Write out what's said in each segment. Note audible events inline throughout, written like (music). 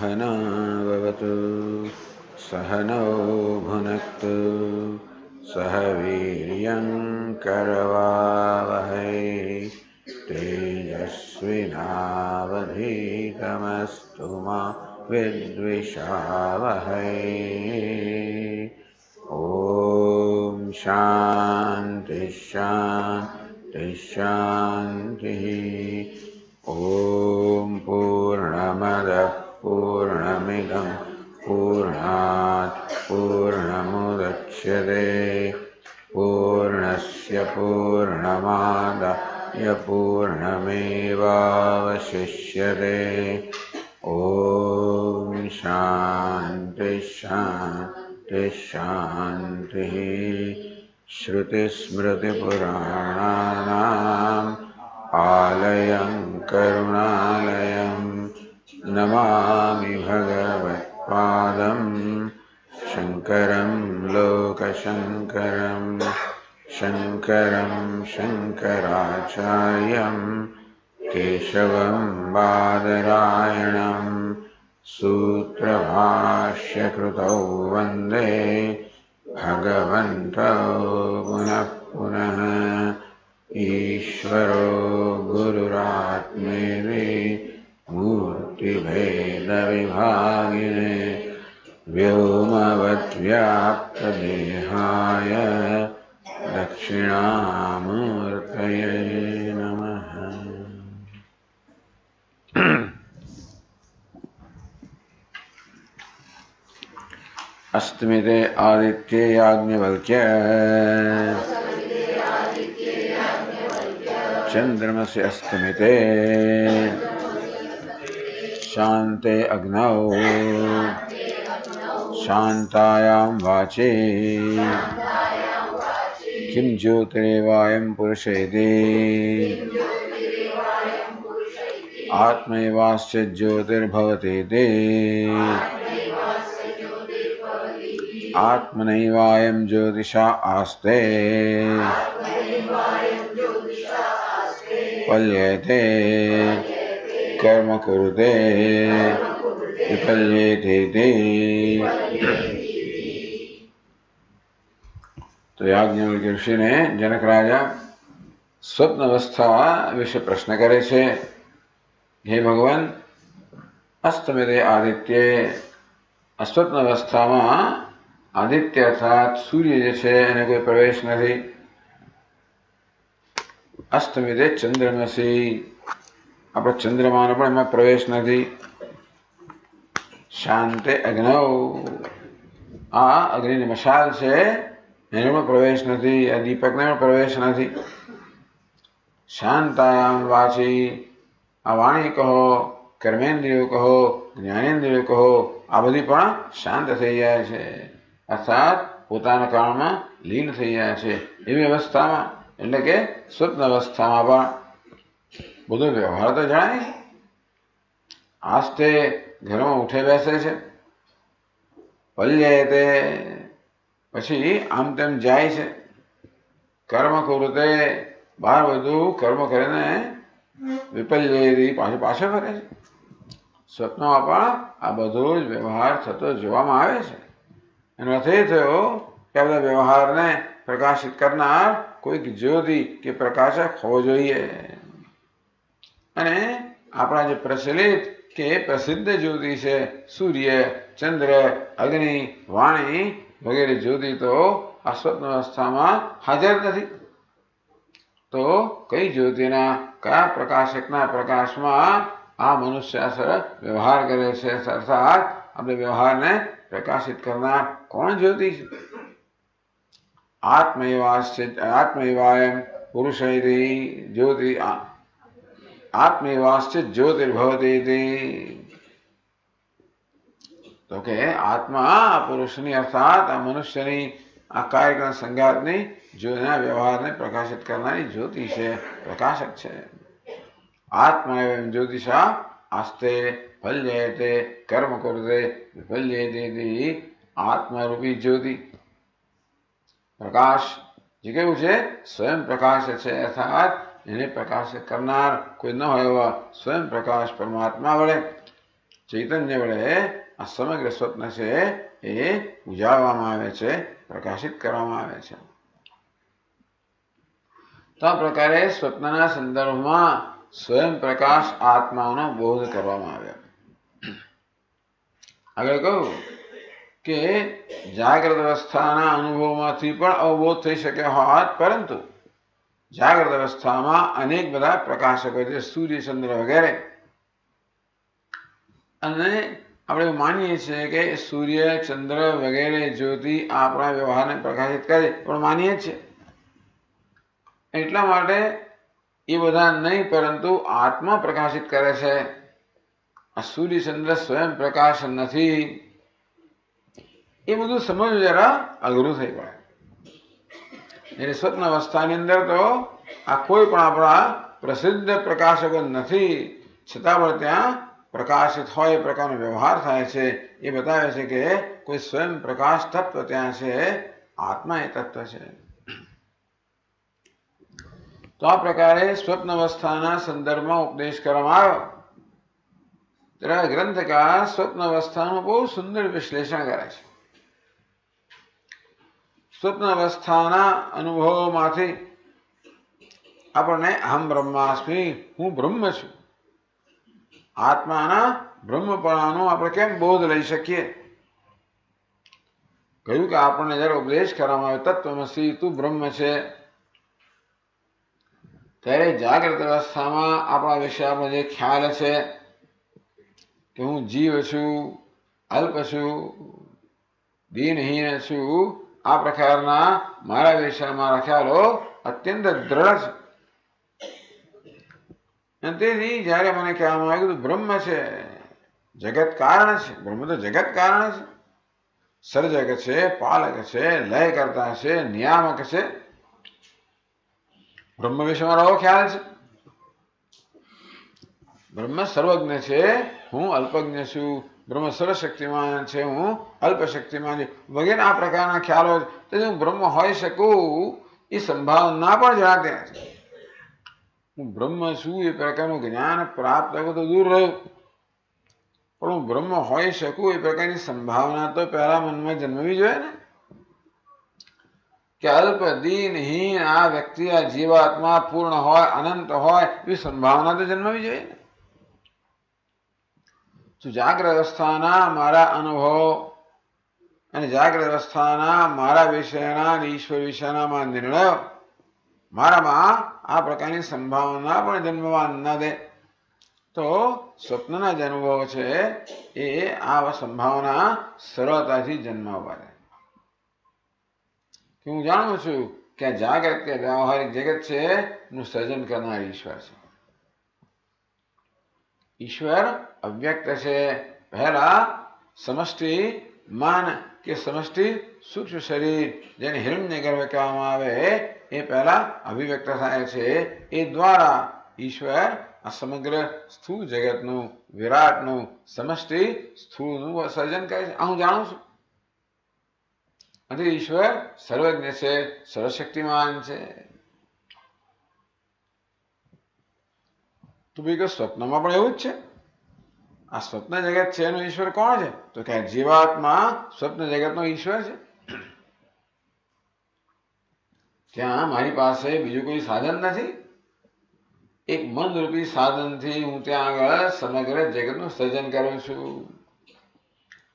सहनावतु सहनौ भुनक्तु। सह वीर्यङ्करवावहै तेजस्विनावधीतमस्तु मा विद्विषावहै। ॐ शान्ति शान्ति शान्तिः। ॐ पूर्णमदः पूर्णात् पूर्णमुदच्यते पूर्णस्य पूर्णमादाय पूर्णमेवावशिष्यते। ॐ शान्ति शान्ति शान्तिः। श्रुतिस्मृतिपुराणानाम् आलयं करुणालयं नमामि भगवत्पादं शङ्करं लोकशङ्करं शङ्करं शङ्कराचार्यं केशवं बादरायणं सूत्रभाष्यकृतौ वन्दे भगवन्तौ पुनः पुनः ईश्वरो गुरुरात्मेति मूर्तिभेदविभागिने व्योमवद्व्याप्तदेहाय दक्षिणामूर्तये नमः। अस्तमिते आदित्ये याज्ञवल्क्य। चन्द्रमसि अस्तमिते। शान्ते अग्नौ। शान्तायां वाचे। किं ज्योतिरेवायं पुरुषेति आत्मैवास्य ज्योतिर्भवतीति आत्मनैवायं ज्योतिषा आस्ते। पल्येते कर्म कुरुते विपल्येते તો યાજ્ઞવલ્ક્ય ઋષિને જનક રાજા સ્વપ્ન અવસ્થા વિશે પ્રશ્ન કરે છે હે ભગવાન અસ્તમેદે આદિત્ય અસ્વપ્ન અવસ્થામાં આદિત્ય અર્થાત સૂર્ય જે છે એને કોઈ પ્રવેશ નથી અસ્તમિદે ચંદ્રમસી આપણે ચંદ્રમાનો પણ એમાં પ્રવેશ નથી શાંતે અગ્નવ આ અગ્નિની મશાલ છે એનો પણ પ્રવેશ નથી આ દીપકને પણ પ્રવેશ નથી શાંતાયામ વાચી આ વાણી કહો કર્મેન્દ્રિયો કહો જ્ઞાનેન્દ્રિયો કહો આ બધી પણ શાંત થઈ જાય છે અર્થાત પોતાના કાળમાં લીન થઈ જાય છે એવી અવસ્થામાં એટલે કે સ્વપ્ન અવસ્થામાં પણ બધો વ્યવહાર તો જાણે આસ્તે ઘરમાં ઉઠે બેસે છે. પલ્ય તે પછી આમ તેમ જાય છે. કર્મ કુરુતે બહાર બધું કર્મ કરીને વિપલ્યથી પાછું પાછો ફરે છે. સ્વપ્નમાં પણ આ બધો જ વ્યવહાર થતો જોવામાં આવે છે. એનો અર્થ એ થયો કે બધા વ્યવહારને પ્રકાશિત કરનાર કોઈક જ્યોતિ કે પ્રકાશક હોવો જોઈએ. અને આપણા જે પ્રચલિત કે પ્રસિદ્ધ જ્યોતિ છે સૂર્ય ચંદ્ર અગ્નિ વાણી વગેરે જ્યોતિ તો આ સ્વપ્ન અવસ્થામાં હાજર નથી તો કઈ જ્યોતિના કયા પ્રકાશકના પ્રકાશમાં આ મનુષ્ય વ્યવહાર કરે છે અર્થાત આપણે વ્યવહારને પ્રકાશિત કરનાર કોણ જ્યોતિ છે આત્મૈવાસ્ય આત્મૈવાયમ પુરુષૈરી જ્યોતિ આત્મૈવાસ્ય જ્યોતિર્ભવતી તો કે આત્મા પુરુષની અર્થાત આ મનુષ્યની આ કાર્યક્રમ સંગાતની જોના વ્યવહારને પ્રકાશિત કરનારી જ્યોતિ છે પ્રકાશક છે આત્મા એવં જ્યોતિષા આસ્તે ફલ્યતે કર્મ કરુતે વિફલ્યતે આત્મારૂપી જ્યોતિ પ્રકાશ જે કેવું છે સ્વયં પ્રકાશ છે અર્થાત એને પ્રકાશિત કરનાર કોઈ ન હોય એવા સ્વયં પ્રકાશ પરમાત્મા વડે ચૈતન્ય વડે આ સમગ્ર સ્વપ્ન છે એ ઉજાડવામાં આવે છે પ્રકાશિત કરવામાં આવે છે તો આ પ્રકારે સ્વપ્નના સંદર્ભમાં સ્વયં પ્રકાશ આત્માનો બોધ કરવામાં આવ્યો આગળ કહ્યું કે જાગ્રત અવસ્થાના અનુભવમાંથી પણ અવબોધ થઈ શકે હોત પરંતુ જાગ્રત અવસ્થામાં અનેક બધા પ્રકાશકો છે, સૂર્ય, ચંદ્ર વગેરે. અને આપણે માનીએ છીએ કે સૂર્ય, ચંદ્ર વગેરે જ્યોતિ આપણા વ્યવહારને પ્રકાશિત કરે, પણ માનીએ છીએ. એટલા માટે એ બધા નહીં, પરંતુ આત્મા પ્રકાશિત કરે છે. આ સૂર્ય, ચંદ્ર સ્વયં પ્રકાશ નથી. એ બધું સમજવું જરા અઘરું થઈ પડે. એટલે સ્વપ્ન અવસ્થાની અંદર તો આ કોઈ પણ આપણા પ્રસિદ્ધ પ્રકાશકો નથી છતાં પણ ત્યાં પ્રકાશિત હોય એ પ્રકારનો વ્યવહાર થાય છે એ બતાવે છે કે કોઈ સ્વયં પ્રકાશ તત્વ ત્યાં છે આત્મા એ તત્વ છે તો આ પ્રકારે સ્વપ્ન અવસ્થાના સંદર્ભમાં ઉપદેશ કરવામાં આવ્યો ત્યારે ગ્રંથકાર સ્વપ્ન અવસ્થાનું બહુ સુંદર વિશ્લેષણ કરે છે સ્વપ્ન અવસ્થાના અનુભવોમાંથી આપણને અહમ બ્રહ્માસ્મી, હું બ્રહ્મ છું. આત્માના બ્રહ્મપણાનો આપણે કેમ બોધ લઈ શકીએ? કહ્યું કે આપણને જયારે ઉપદેશ કરવામાં આવે તત્વમસી તું બ્રહ્મ છે. ત્યારે જાગૃત અવસ્થામાં આપણા વિશે આપણો જે ખ્યાલ છે કે હું જીવ છું, અલ્પ છું, દિનહીન છું આ પ્રકારના મારા વિશે મારા ખ્યાલો અત્યંત દ્રઢ છે તેથી જયારે મને કહેવામાં આવ્યું બ્રહ્મ છે જગત કારણ છે બ્રહ્મ તો જગત કારણ છે સર્જક છે પાલક છે લય કરતા છે નિયામક છે બ્રહ્મ વિશે મારો આવો ખ્યાલ છે બ્રહ્મ સર્વજ્ઞ છે હું અલ્પજ્ઞ છું બ્રહ્મ સર્વશક્તિમાન છે હું અલ્પશક્તિમાન છું વગેરે આ પ્રકારના ખ્યાલો તેથી હું બ્રહ્મ હોઈ શકું એ સંભાવના પણ જણાતી નથી હું બ્રહ્મ છું એ પ્રકારનું જ્ઞાન પ્રાપ્ત થયું તો દૂર રહ્યું પણ હું બ્રહ્મ હોઈ શકું એ પ્રકારની સંભાવના તો પહેલા મનમાં જન્મવી જોઈએ ને કે અલ્પ દિનહીન આ વ્યક્તિ આ જીવાત્મા પૂર્ણ હોય અનંત હોય એવી સંભાવના તો જન્મવી જોઈએ ને તો જાગ્રત અવસ્થાના મારા અનુભવ અને જાગ્રત અવસ્થાના મારા વિષયના અને ઈશ્વર વિષયના નિર્ણયો મારામાં આ પ્રકારની સંભાવના પણ જન્મવા ન દે. તો સ્વપ્નના જે અનુભવ છે એ આ સંભાવના સરળતાથી જન્માવા દે. હું જાણું છું કે જાગ્રત કે વ્યવહારિક જગત છે નું સર્જન કરનાર ઈશ્વર છે. ઈશ્વર અવ્યક્ત છે. પહેલા સમષ્ટિ માન કે સમષ્ટિ સૂક્ષ્મ શરીર, જેને હિરણ્ય ગર્ભ કહેવામાં આવે, એ પહેલા અભિવ્યક્ત થાય છે. એ દ્વારા ઈશ્વર આ સમગ્ર સ્થૂળ જગતનું, વિરાટનું, સમષ્ટિ સ્થૂળનું સર્જન કરે છે. હું જાણું છું. અને ઈશ્વર સર્વજ્ઞ છે, સર્વશક્તિમાન છે. તો ભાઈ સ્વપ્નમાં પણ એવું જ છે? આ સ્વપ્ન જગત છે એનો ઈશ્વર કોણ છે તો કે જીવાત્મા સ્વપ્ન જગતનો ઈશ્વર છે ત્યાં મારી પાસે બીજું કોઈ સાધન નથી એક મનરૂપી સાધનથી હું ત્યાં આગળ સમગ્ર જગતનું સર્જન કરું છું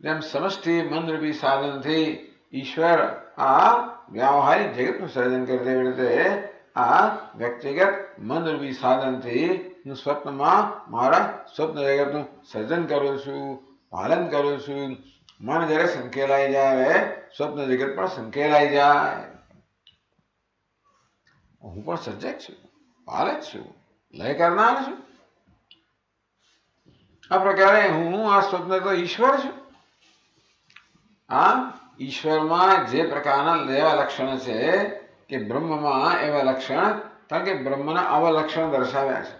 જેમ સમષ્ટિ મનરૂપી સાધનથી ઈશ્વર આ વ્યાવહારિક જગતનું સર્જન કરે તેવી રીતે આ વ્યક્તિગત મનરૂપી સાધનથી હું સ્વપ્નમાં મારા સ્વપ્ન જગતનું સર્જન કરું છું પાલન કરું છું મન જ્યારે સંકેલાઈ જાય સ્વપ્ન જગત પણ સંકેલાઈ જાય હું પણ સર્જક છું પાલક છું લય કરનાર છું આ પ્રકારે હું આ સ્વપ્ન તો ઈશ્વર છું આ ઈશ્વરમાં જે પ્રકારના એવા લક્ષણ છે કે બ્રહ્મમાં એવા લક્ષણ કારણ કે બ્રહ્મના આવા લક્ષણ દર્શાવ્યા છે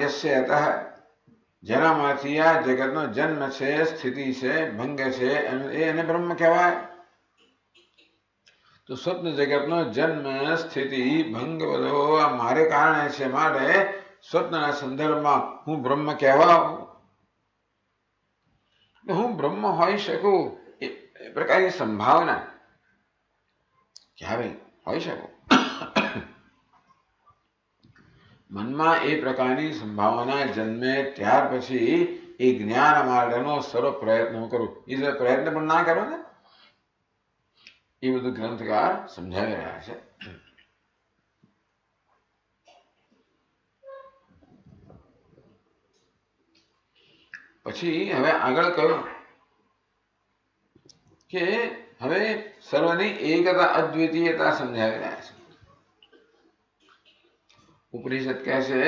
યસ્ય અતઃ. જેનામાંથી આ જગતનો જન્મ છે, સ્થિતિ છે, ભંગ છે એને બ્રહ્મ કહેવાય. તો સ્વપ્ન જગતનો જન્મ, સ્થિતિ, ભંગ બધો આ મારે કારણે છે માટે સ્વપ્નના સંદર્ભમાં હું બ્રહ્મ કહેવાઉં. બ્રહ્મ હોઈ શકું એ પ્રકારની સંભાવના. કે હવે હોઈ શકું. મનમાં એ પ્રકારની સંભાવના જન્મે ત્યાર પછી એ જ્ઞાન માટેનો સર્વ પ્રયત્ન હું કરું એ પ્રયત્ન પણ ના કરો ને એ બધું ગ્રંથકાર સમજાવી રહ્યા છે પછી હવે આગળ કહ્યું કે હવે સર્વની એકતા અદ્વિતીયતા સમજાવી રહ્યા છે ઉપનિષદ કહે છે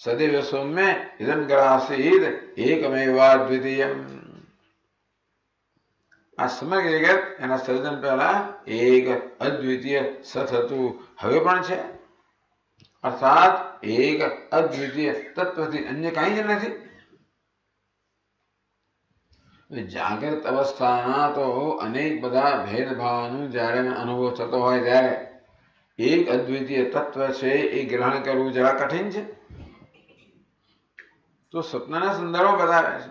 સદૈવ સૌમ્ય ઇદમ ગ્રાસીદ એકમેવા દ્વિતીયમ આ સમગ્ર જગત એના સર્જન પહેલા એક અદ્વિતીય સત હતું હવે પણ છે અર્થાત એક અદ્વિતીય તત્વથી અન્ય કઈ જ નથી જાગૃત અવસ્થાના તો અનેક બધા ભેદભાવનું જ્યારે અનુભવ થતો હોય ત્યારે એક અદ્વિતીય તત્વ છે એ ગ્રહણ કરવું જરા કઠિન છે તો સપનાના સંદર્ભો બતાવે છે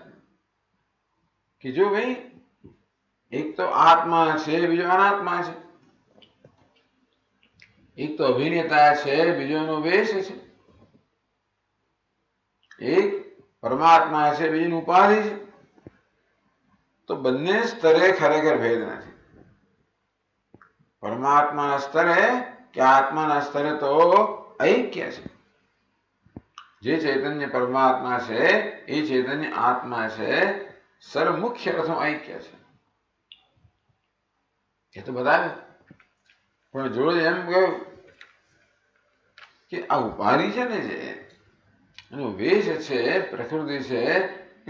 કે જો ભાઈ એક તો આત્મા છે બીજો અનાત્મા છે એક તો અભિનેતા છે બીજોનો વેશ છે એક પરમાત્મા છે બીજું ઉપાધિ છે તો બંને સ્તરે ખરેખર ભેદ નથી પરમાત્માના સ્તરે કે આત્માના સ્તરે તો ઐક્ય છે. જે ચૈતન્ય પરમાત્મા છે, એ ચૈતન્ય આત્મા છે મુખ્ય પ્રથમ ઐક્ય છે. એ તો બતાવે પણ જોડે એમ કહ્યું કે આ ઉપાધિ છે ને જે, એનો વેશ છે, પ્રકૃતિ છે,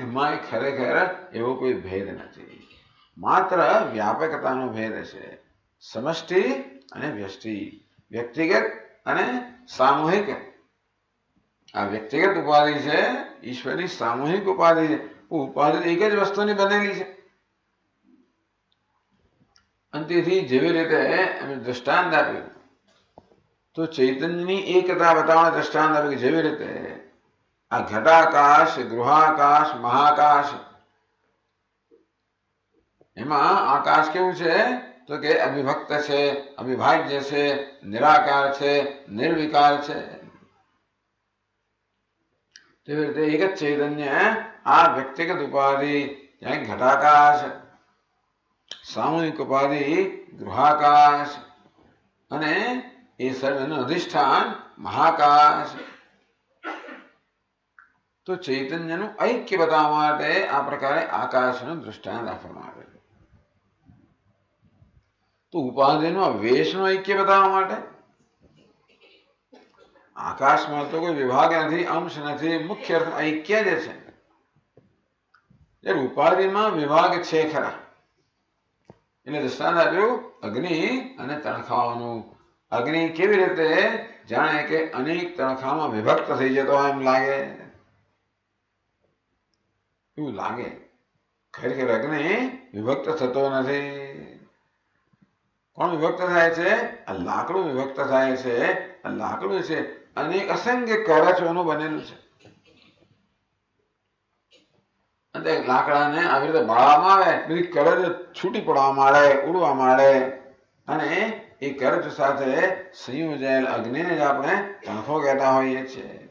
એમાં ખરેખર એવો કોઈ ભેદ નથી. માત્ર વ્યાપકતાનો ભેદ છે. સમષ્ટિ અને વ્યષ્ટિ. વ્યક્તિગત અને સામૂહિક આ વ્યક્તિગત ઉપાધિ છે ઈશ્વરની સામૂહિક ઉપાધિ છે ઉપાધિ એક જ વસ્તુની બનેલી છે અને તેથી જેવી રીતે એમ દ્રષ્ટાંત આપ્યું તો ચૈતન્યની એકતા બતાવવા દ્રષ્ટાંત આપ્યું જેવી રીતે આ ઘટાકાશ ગૃહાકાશ મહાકાશ એમાં આકાશ કેવું છે તો કે અવિભક્ત છે અવિભાજ્ય છે નિરાકાર છે નિર્વિકાર છે તેવી રીતે એક જ ચૈતન્ય આ વ્યક્તિગત ઉપાધિ ત્યાં ઘટાકાશ સામૂહિક ઉપાધિ ગૃહાકાશ અને એ સર્વનું અધિષ્ઠાન મહાકાશ તો ચૈતન્યનું ઐક્ય બતાવવા માટે આ પ્રકારે આકાશનું દૃષ્ટાંત આપવામાં આવે તો ઉપાધિનો વેશનો ઐક્ય બતાવવા માટે? આકાશમાં તો કોઈ વિભાગ નથી, અંશ નથી, મુખ્ય અર્થ ઐક્ય જ છે. ઉપાધિમાં વિભાગ છે ખરા. એટલે દ્રષ્ટાંત આપ્યું અગ્નિ અને તણખાવાનું. અગ્નિ કેવી રીતે જાણે કે અનેક તણખામાં વિભક્ત થઈ જતો એમ લાગે? એવું લાગે. ખરેખર અગ્નિ વિભક્ત થતો નથી. કોણ વિભક્ત થાય છે? આ લાકડું વિભક્ત થાય છે. આ લાકડું છે. અને અસંખ્ય કરચોનું બનેલું છે. લાકડાને આવી રીતે બાળવામાં આવે, બધી કરજ છૂટી પડવા માંડે ઉડવા માંડે અને એ કરચ સાથે સંયોજાયેલ અગ્નિને જ આપણે તણફો કહેતા હોઈએ છીએ.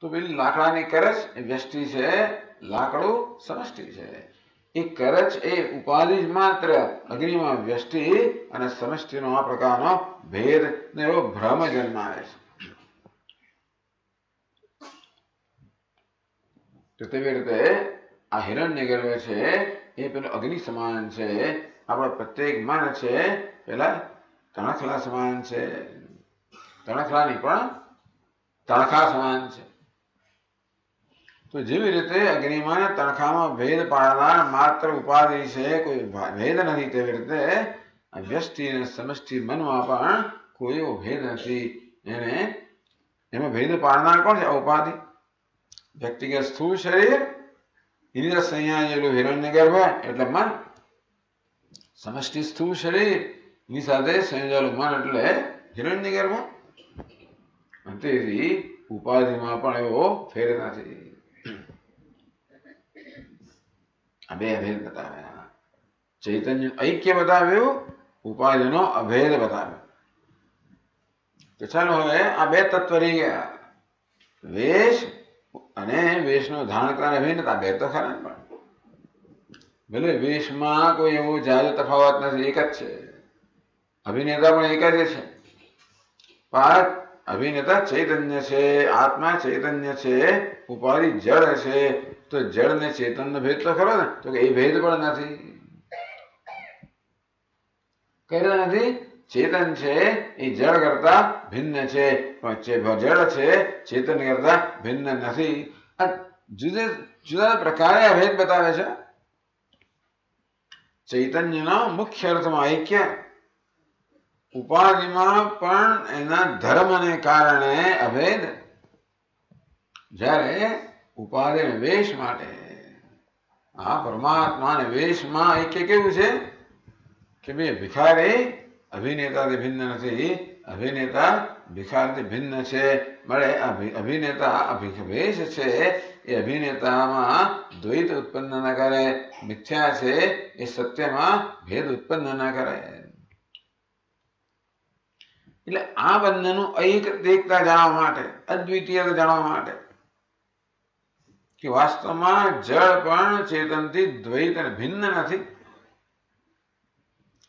તો પેલી લાકડાની કરચ એ વ્યષ્ટિ છે, લાકડું સમષ્ટિ છે. એ કરચ એ ઉપાધિ જ માત્ર અગ્નિમાં વ્યષ્ટિ અને સમષ્ટિનો આ પ્રકારનો ભેદ ને એવો ભ્રમ જન્માવે છે. તો તેવી રીતે આ હિરણ્ય ગર્ભ છે, એ પેલું અગ્નિ સમાન છે, આપણા પ્રત્યેક મન છે, પેલા તણખલા સમાન છે. તણખલાની પણ તણખા સમાન છે. તો જેવી રીતે અગ્નિમાં તણખામાં ભેદ પાડનાર માત્ર ઉપાધિ છે કોઈ ભેદ નથી તેવી રીતે વ્યષ્ટિ અને સમષ્ટિ મનમાં પણ કોઈ એવો ભેદ નથી એને એમાં ભેદ પાડનાર કોણ છે ઉપાધિ વ્યક્તિગત સ્થૂળ શરીર ઇન્દ્ર સંયાયેલું હિરણ્ય ગર્ભ એટલે મન સમષ્ટિ સ્થૂળ શરીર ની સાથે સંયોજેલું મન એટલે હિરણ્ય ગર્ભ તેથી ઉપાધિમાં પણ એવો ફેર નથી બે અભેદ બતાવ્યા. ચૈતન્ય ઐક્ય બતાવ્યું, ઉપાધિનો અભેદ બતાવ્યો. તો ચાલો હવે આ બે તત્વ રહી ગયા. વેશ અને વેશનો ધારણ કરનાર અભિન્નતા બે તો ખરા પણ. ભલે વેશમાં કોઈ એવો જાજો તફાવત નથી, એક જ છે. અભિનેતા પણ એક જ છે. પણ અભિનેતા ચૈતન્ય છે, આત્મા ચૈતન્ય છે, ઉપાધિ જળ છે તો જળ ને ચેતન નો ભેદ તો ખરો ને તો કે એ ભેદ પણ નથી કહેતા નથી ચેતન છે એ જળ કરતા ભિન્ન છે પણ જળ છે ચેતન કરતા ભિન્ન નથી જુદા જુદા પ્રકારે અભેદ બતાવે છે ચૈતન્યના મુખ્ય અર્થમાં ઐક્ય ઉપાધિમાં પણ એના ધર્મને કારણે અભેદ જ્યારે ઉપાધિ વેશ માટે આ પરમાત્માને વેશમાં ઐક્ય કેવું છે કે ભાઈ ભિખારી અભિનેતાથી ભિન્ન નથી અભિનેતા ભિખારથી ભિન્ન છે મળે અભિનેતા વેશ છે એ અભિનેતામાં દ્વૈત ઉત્પન્ન ન કરે મિથ્યા છે એ સત્યમાં ભેદ ઉત્પન્ન ન કરે એટલે આ બંનેનું એકતા જાણવા માટે અદ્વિતીયતા જાણવા માટે કે વાસ્તવમાં જળ પણ ચેતનથી દ્વૈત અને ભિન્ન નથી.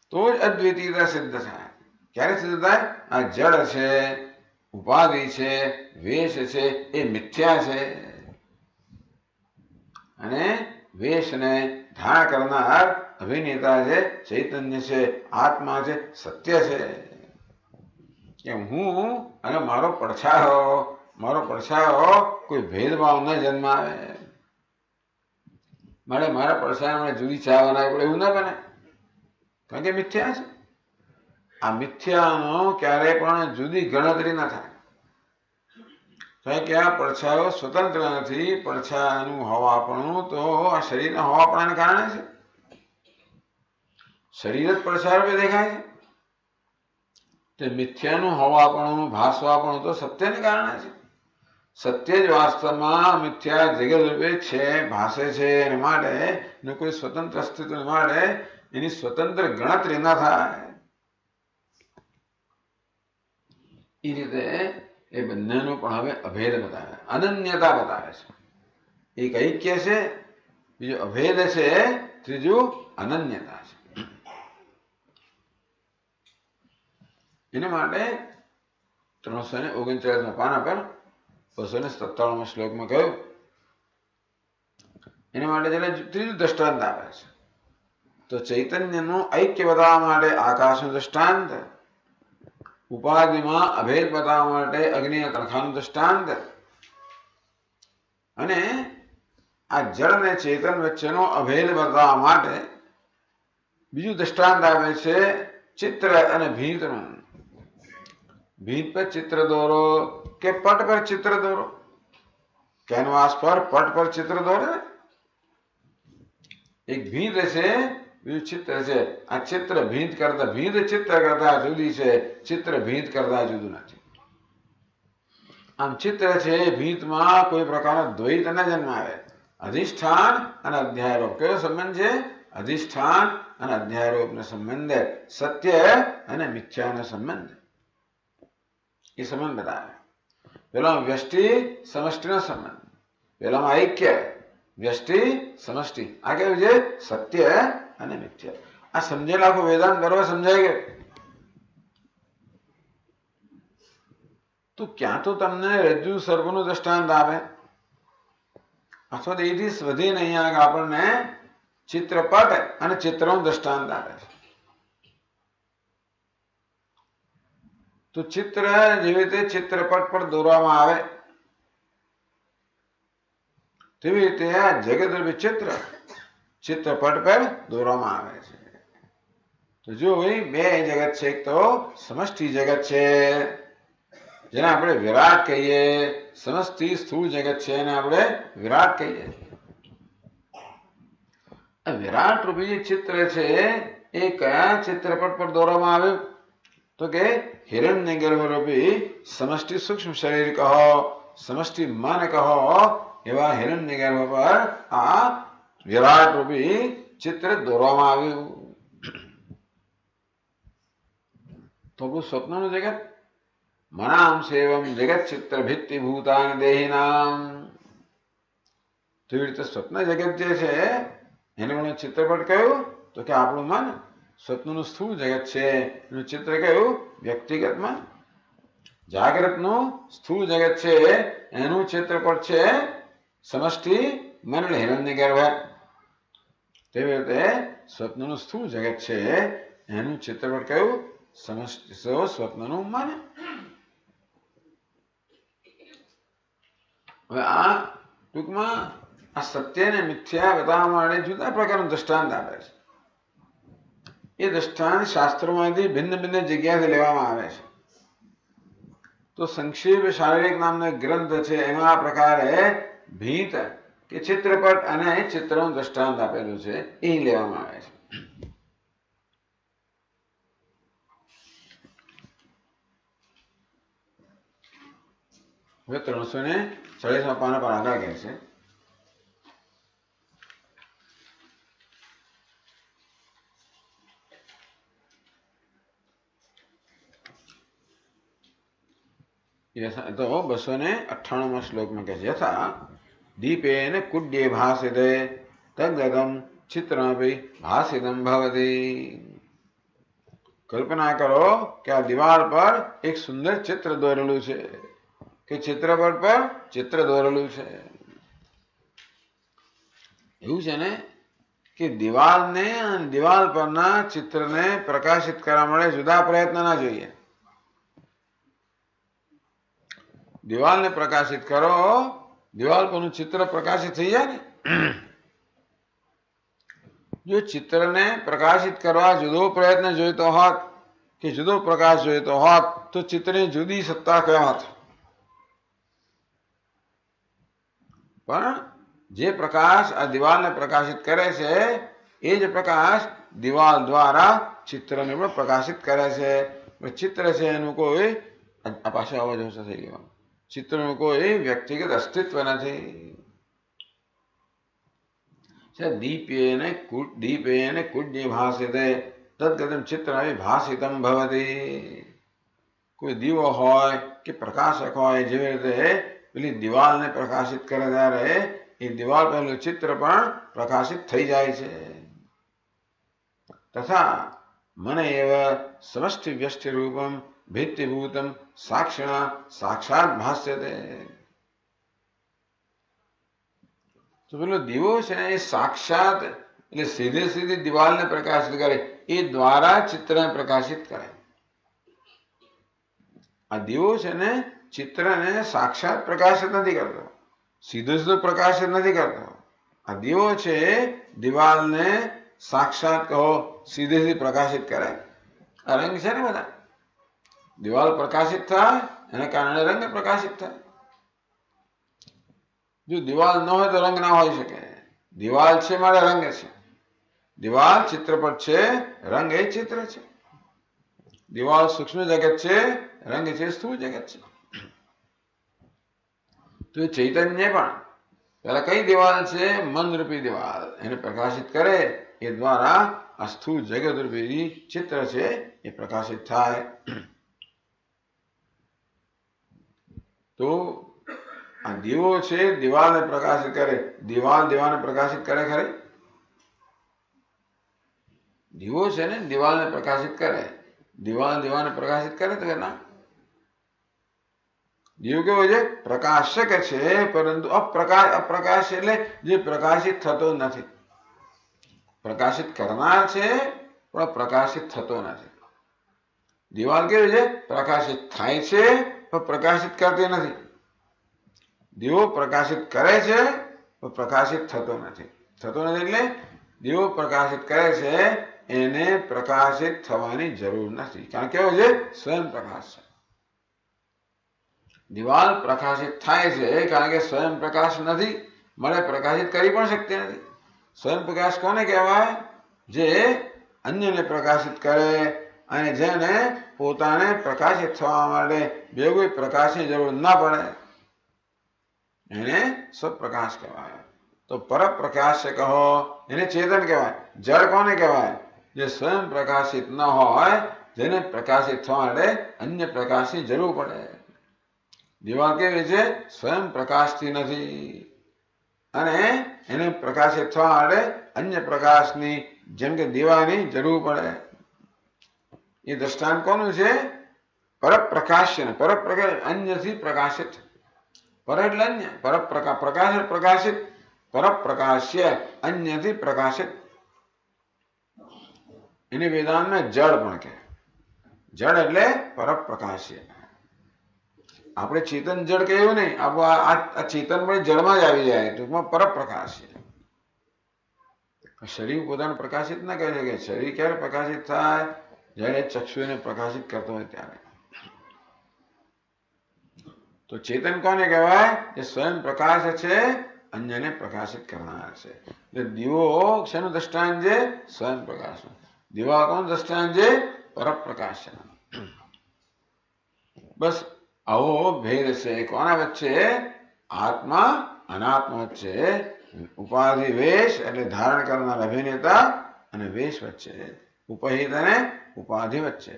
તો જ અદ્વિતીયતા સિદ્ધ થાય. ક્યારે સિદ્ધ થાય? આ જળ છે, ઉપાધિ છે, વેશ છે, એ મિથ્યા છે. અને વેશને ધારણ કરનાર અભિનેતા છે, ચૈતન્ય છે, આત્મા છે, સત્ય છે. કે હું અને મારો પડછાયો મારો પડછાયો કોઈ ભેદભાવ ન જન્માવે. મારે મારા પડછાયા મને જુદી ચાવવાના પડે એવું ના બને. કારણ કે મિથ્યા છે. આ મિથ્યાનો ક્યારે પણ જુદી ગણતરી ના થાય. કારણ કે આ પડછાયો સ્વતંત્ર નથી. પડછાયાનું હવાપણું તો આ શરીરના હવાપણાને કારણે છે. શરીર જ પડછાયા રૂપે દેખાય છે. તે મિથ્યાનું હવાપણું, ભાસવાપણું તો સત્યને કારણે છે. સત્ય જ વાસ્તવમાં મિથ્યા જગત રૂપે છે ભાષે છે એને માટે ને કોઈ સ્વતંત્ર અસ્તિત્વ માટે એની સ્વતંત્ર ગણતરી ના થાય એ રીતે એ બંનેનું પણ હવે અભેદ બતાવે અનન્યતા બતાવે છે એક ઐક્ય છે બીજું અભેદ છે ત્રીજું અનન્યતા છે એના માટે ત્રણસો ને ઓગણચાલીસમાં પાના પર બસો ને શ્લોકમાં કહ્યું એના માટે જયારે ત્રીજું દ્રષ્ટાંત આવે છે તો ચૈતન્યનું ઐક્ય બતાવવા માટે આકાશનું દ્રષ્ટાંત ઉપાધિમાં અભેદ બતાવવા માટે અગ્નિ કણખાનું દ્રષ્ટાંત અને આ જળ ને ચેતન વચ્ચેનો અભેદ બતાવવા માટે બીજું દ્રષ્ટાંત આવે છે ચિત્ર અને ભીતનું ભીત પર ચિત્ર દોરો કે પટ પર ચિત્ર દોરો કેનવાસ પર પટ પર ચિત્ર દોરે એક ભીત છે બીજું ચિત્ર છે આ ચિત્ર ભીત કરતા ભીત ચિત્ર કરતા જુદી છે ચિત્ર ભીત કરતા જુદું નથી આમ ચિત્ર છે ભીતમાં કોઈ પ્રકારનો દ્વૈત ન જન્માવે અધિષ્ઠાન અને અધ્યાયરોપ કયો સંબંધ છે અધિષ્ઠાન અને અધ્યાયરોપનો સંબંધ સત્ય અને મિથ્યાનો સંબંધ એ સંબંધ બતાવે પેલામાં વ્યષ્ટિ સમષ્ટિનો સંબંધ પેલામાં ઐક્ય વ્યષ્ટિ સમષ્ટિ આ કેવું છે સત્ય અને મિથ્ય આ સમજેલા આખું વેદાંત બરોબર સમજાય ગયું તો ક્યાં તો તમને રજ્જુ સર્વનું દ્રષ્ટાંત આવે અથવા તો એથી વધીને અહીંયા આપણને ચિત્રપટ અને ચિત્રનું દ્રષ્ટાંત આવે છે તો ચિત્ર જેવી રીતે ચિત્રપટ પર દોરવામાં આવે તેવી રીતે આ જગત ચિત્ર ચિત્રપટ પર દોરવામાં આવે છે તો જો ભાઈ બે જગત છે એક તો સમષ્ટિ જગત છે જેને આપણે વિરાટ કહીએ સમષ્ટિ સ્થૂળ જગત છે એને આપણે વિરાટ કહીએ વિરાટ રૂપી જે ચિત્ર છે એ કયા ચિત્રપટ પર દોરવામાં આવ્યું તો કે હિરણ્ય ગર્ભરૂપી સમષ્ટિ સૂક્ષ્મ શરીર કહો સમષ્ટિ મન કહો એવા હિરણ્ય ગર્ભ પર આ વિરાટ રૂપી ચિત્ર દોરવામાં આવ્યું તો આપણું સ્વપ્નનું જગત મનામ સેવમ જગત ચિત્ર ભિત્તિ ભૂતાન દેહિનામ તો એવી રીતે સ્વપ્ન જગત જે છે એને મને ચિત્રપટ કહ્યું તો કે આપણું મન સ્વપ્નનું સ્થૂળ જગત છે એનું ચિત્ર કયું? વ્યક્તિગતમાં? જાગૃતનું સ્થૂળ જગત છે એનું ચિત્રપટ છે? સમષ્ટિ એટલે હિરણ્ય ગર્ભ. તેવી રીતે સ્વપ્નનું સ્થૂળ જગત છે એનું ચિત્રપટ કયું? સમષ્ટિ સ્વપ્નનું મન હવે આ ટૂંકમાં આ સત્ય ને મિથ્યા બતાવવા માટે જુદા પ્રકારનું દ્રષ્ટાંત આપે છે. એ દ્રષ્ટાંત શાસ્ત્રોમાંથી ભિન્ન ભિન્ન જગ્યાએથી લેવામાં આવે છે. તો સંક્ષેપ શારીરિક નામનો ગ્રંથ છે, એમાં આ પ્રકારે ભીત કે ચિત્રપટ અને ચિત્રનું દ્રષ્ટાંત આપેલું છે, એ લેવામાં આવે છે. હવે ત્રણસો ને ચાલીસમાં પાના પર આગળ કહે છે. તો બસો ને અઠ્ઠાણુંમાં શ્લોકમાં કહે છે યથા દીપેન કુડ્યે ભાસિતે તદ્ગતમ ચિત્રમપી ભાસિતમ ભવતી કલ્પના કરો કે આ દિવાલ પર એક સુંદર ચિત્ર દોરેલું છે કે ચિત્રપટ પર ચિત્ર દોરેલું છે એવું છે ને કે દિવાલને અને દિવાલ પરના ચિત્રને પ્રકાશિત કરવા માટે જુદા પ્રયત્ન ના જોઈએ દિવાલને પ્રકાશિત કરો દિવાલ પરનું ચિત્ર પ્રકાશિત થઈ જાય ને (clears throat) જો ચિત્રને પ્રકાશિત કરવા જુદો પ્રયત્ન જોઈતો હોત કે જુદો પ્રકાશ જોઈતો હોત તો ચિત્રની જુદી સત્તા કહેવાત પણ જે પ્રકાશ આ દિવાલને પ્રકાશિત કરે છે એ જ પ્રકાશ દિવાલ દ્વારા ચિત્રને પણ પ્રકાશિત કરે છે ચિત્ર છે એનું કોઈ આ પાછો અવાજ ઓછો થઈ ગયો ચિત્રનું કોઈ વ્યક્તિગત અસ્તિત્વ નથી દીપેને દીપેને કુડ્ય ભાષિતે તદગતમ ચિત્ર ભાષિતમ ભવતી કોઈ દીવો હોય કે પ્રકાશક હોય જેવી રીતે પેલી દિવાલને પ્રકાશિત કરે ત્યારે એ દિવાલ પહેલું ચિત્ર પણ પ્રકાશિત થઈ જાય છે તથા મને એવ સમષ્ટિ વ્યષ્ટિ રૂપમ ભિત્તિભૂતમ સાક્ષિણા સાક્ષાત ભાષ્યતે તો પેલો દીવો છે ને એ સાક્ષાત એટલે સીધે સીધી દિવાલને પ્રકાશિત કરે એ દ્વારા ચિત્રને પ્રકાશિત કરે આ દીવો છે ને ચિત્રને સાક્ષાત પ્રકાશિત નથી કરતો સીધો સીધો પ્રકાશિત નથી કરતો આ દીવો છે દિવાલને સાક્ષાત કહો સીધે સીધી પ્રકાશિત કરે આ રંગ છે ને બધા દિવાલ પ્રકાશિત થાય એના કારણે રંગ પ્રકાશિત થાય જો દિવાલ ન હોય તો રંગ ના હોઈ શકે દિવાલ છે મારે રંગ છે દિવાલ ચિત્રપટ છે રંગ એ ચિત્ર છે દિવાલ સૂક્ષ્મ જગત છે રંગ છે સ્થૂળ જગત છે તો એ ચૈતન્ય પણ પેલા કઈ દિવાલ છે મનરૂપી દિવાલ એને પ્રકાશિત કરે એ દ્વારા આ સ્થૂળ જગત રૂપી ચિત્ર છે એ પ્રકાશિત થાય તો આ દીવો છે દિવાલને પ્રકાશિત કરે દિવાલ દિવાલને પ્રકાશિત કરે ખરી દીવો છે ને દિવાલને પ્રકાશિત કરે દિવાલ દિવાલને પ્રકાશિત કરે તો કે ના દીવો કેવો છે પ્રકાશક છે પરંતુ અપ્રકાશ અપ્રકાશ એટલે જે પ્રકાશિત થતો નથી પ્રકાશિત કરનાર છે પણ પ્રકાશિત થતો નથી દિવાલ કેવી છે પ્રકાશિત થાય છે પણ પ્રકાશિત કરતી નથી દીવો પ્રકાશિત કરે છે પણ પ્રકાશિત થતો નથી થતો નથી એટલે દીવો પ્રકાશિત કરે છે એને પ્રકાશિત થવાની જરૂર નથી કારણ કેવો છે સ્વયં પ્રકાશ છે દિવાલ પ્રકાશિત થાય છે કારણ કે સ્વયં પ્રકાશ નથી મળે પ્રકાશિત કરી પણ શકતી નથી સ્વયં પ્રકાશ કોને કહેવાય જે અન્યને પ્રકાશિત કરે અને જેને પોતાને પ્રકાશિત થવા માટે બે કોઈ પ્રકાશની જરૂર ના પડે, એને સ્વપ્રકાશ કહેવાય. તો પરપ્રકાશ્ય કહો, એને ચેતન કહેવાય. જળ કોને કહેવાય? જે સ્વયં પ્રકાશિત ન હોય, જેને પ્રકાશિત થવા માટે અન્ય પ્રકાશની જરૂર પડે. દિવાલ કેવી છે? સ્વયં પ્રકાશથી નથી. અને એને પ્રકાશિત થવા માટે અન્ય પ્રકાશની, જેમ કે દીવાની જરૂર પડે. એ દ્રષ્ટાંત કોનું છે પરપ્રકાશ્ય પરપ્રકાશ અન્યથી પ્રકાશિત પર એટલે અન્ય પરપ્રકાશ પ્રકાશ પ્રકાશિત પરપ્રકાશ્ય અન્યથી પ્રકાશિત એને વેદાંતમાં જળ પણ કહે જળ એટલે પરપ્રકાશ્ય આપણે ચેતન જળ કહ્યું નહીં આ ચેતન પણ જળમાં જ આવી જાય ટૂંકમાં પરપ્રકાશ છે શરીર પોતાને પ્રકાશિત ના કહી શકે શરીર ક્યારે પ્રકાશિત થાય જ્યારે ચક્ષુને પ્રકાશિત કરતો હોય ત્યારે તો ચેતન કોને કહેવાય જે સ્વયં પ્રકાશ છે અન્યને પ્રકાશિત કરનાર છે એટલે દીવો શેનું દ્રષ્ટાંત છે સ્વયં પ્રકાશ દીવા કોણ દ્રષ્ટાંત છે પરપ્રકાશ બસ આવો ભેદ છે કોના વચ્ચે આત્મા અનાત્મા વચ્ચે ઉપાધિ વેશ એટલે ધારણ કરનાર અભિનેતા અને વેશ વચ્ચે ઉપહિત અને उपाधि बच्चे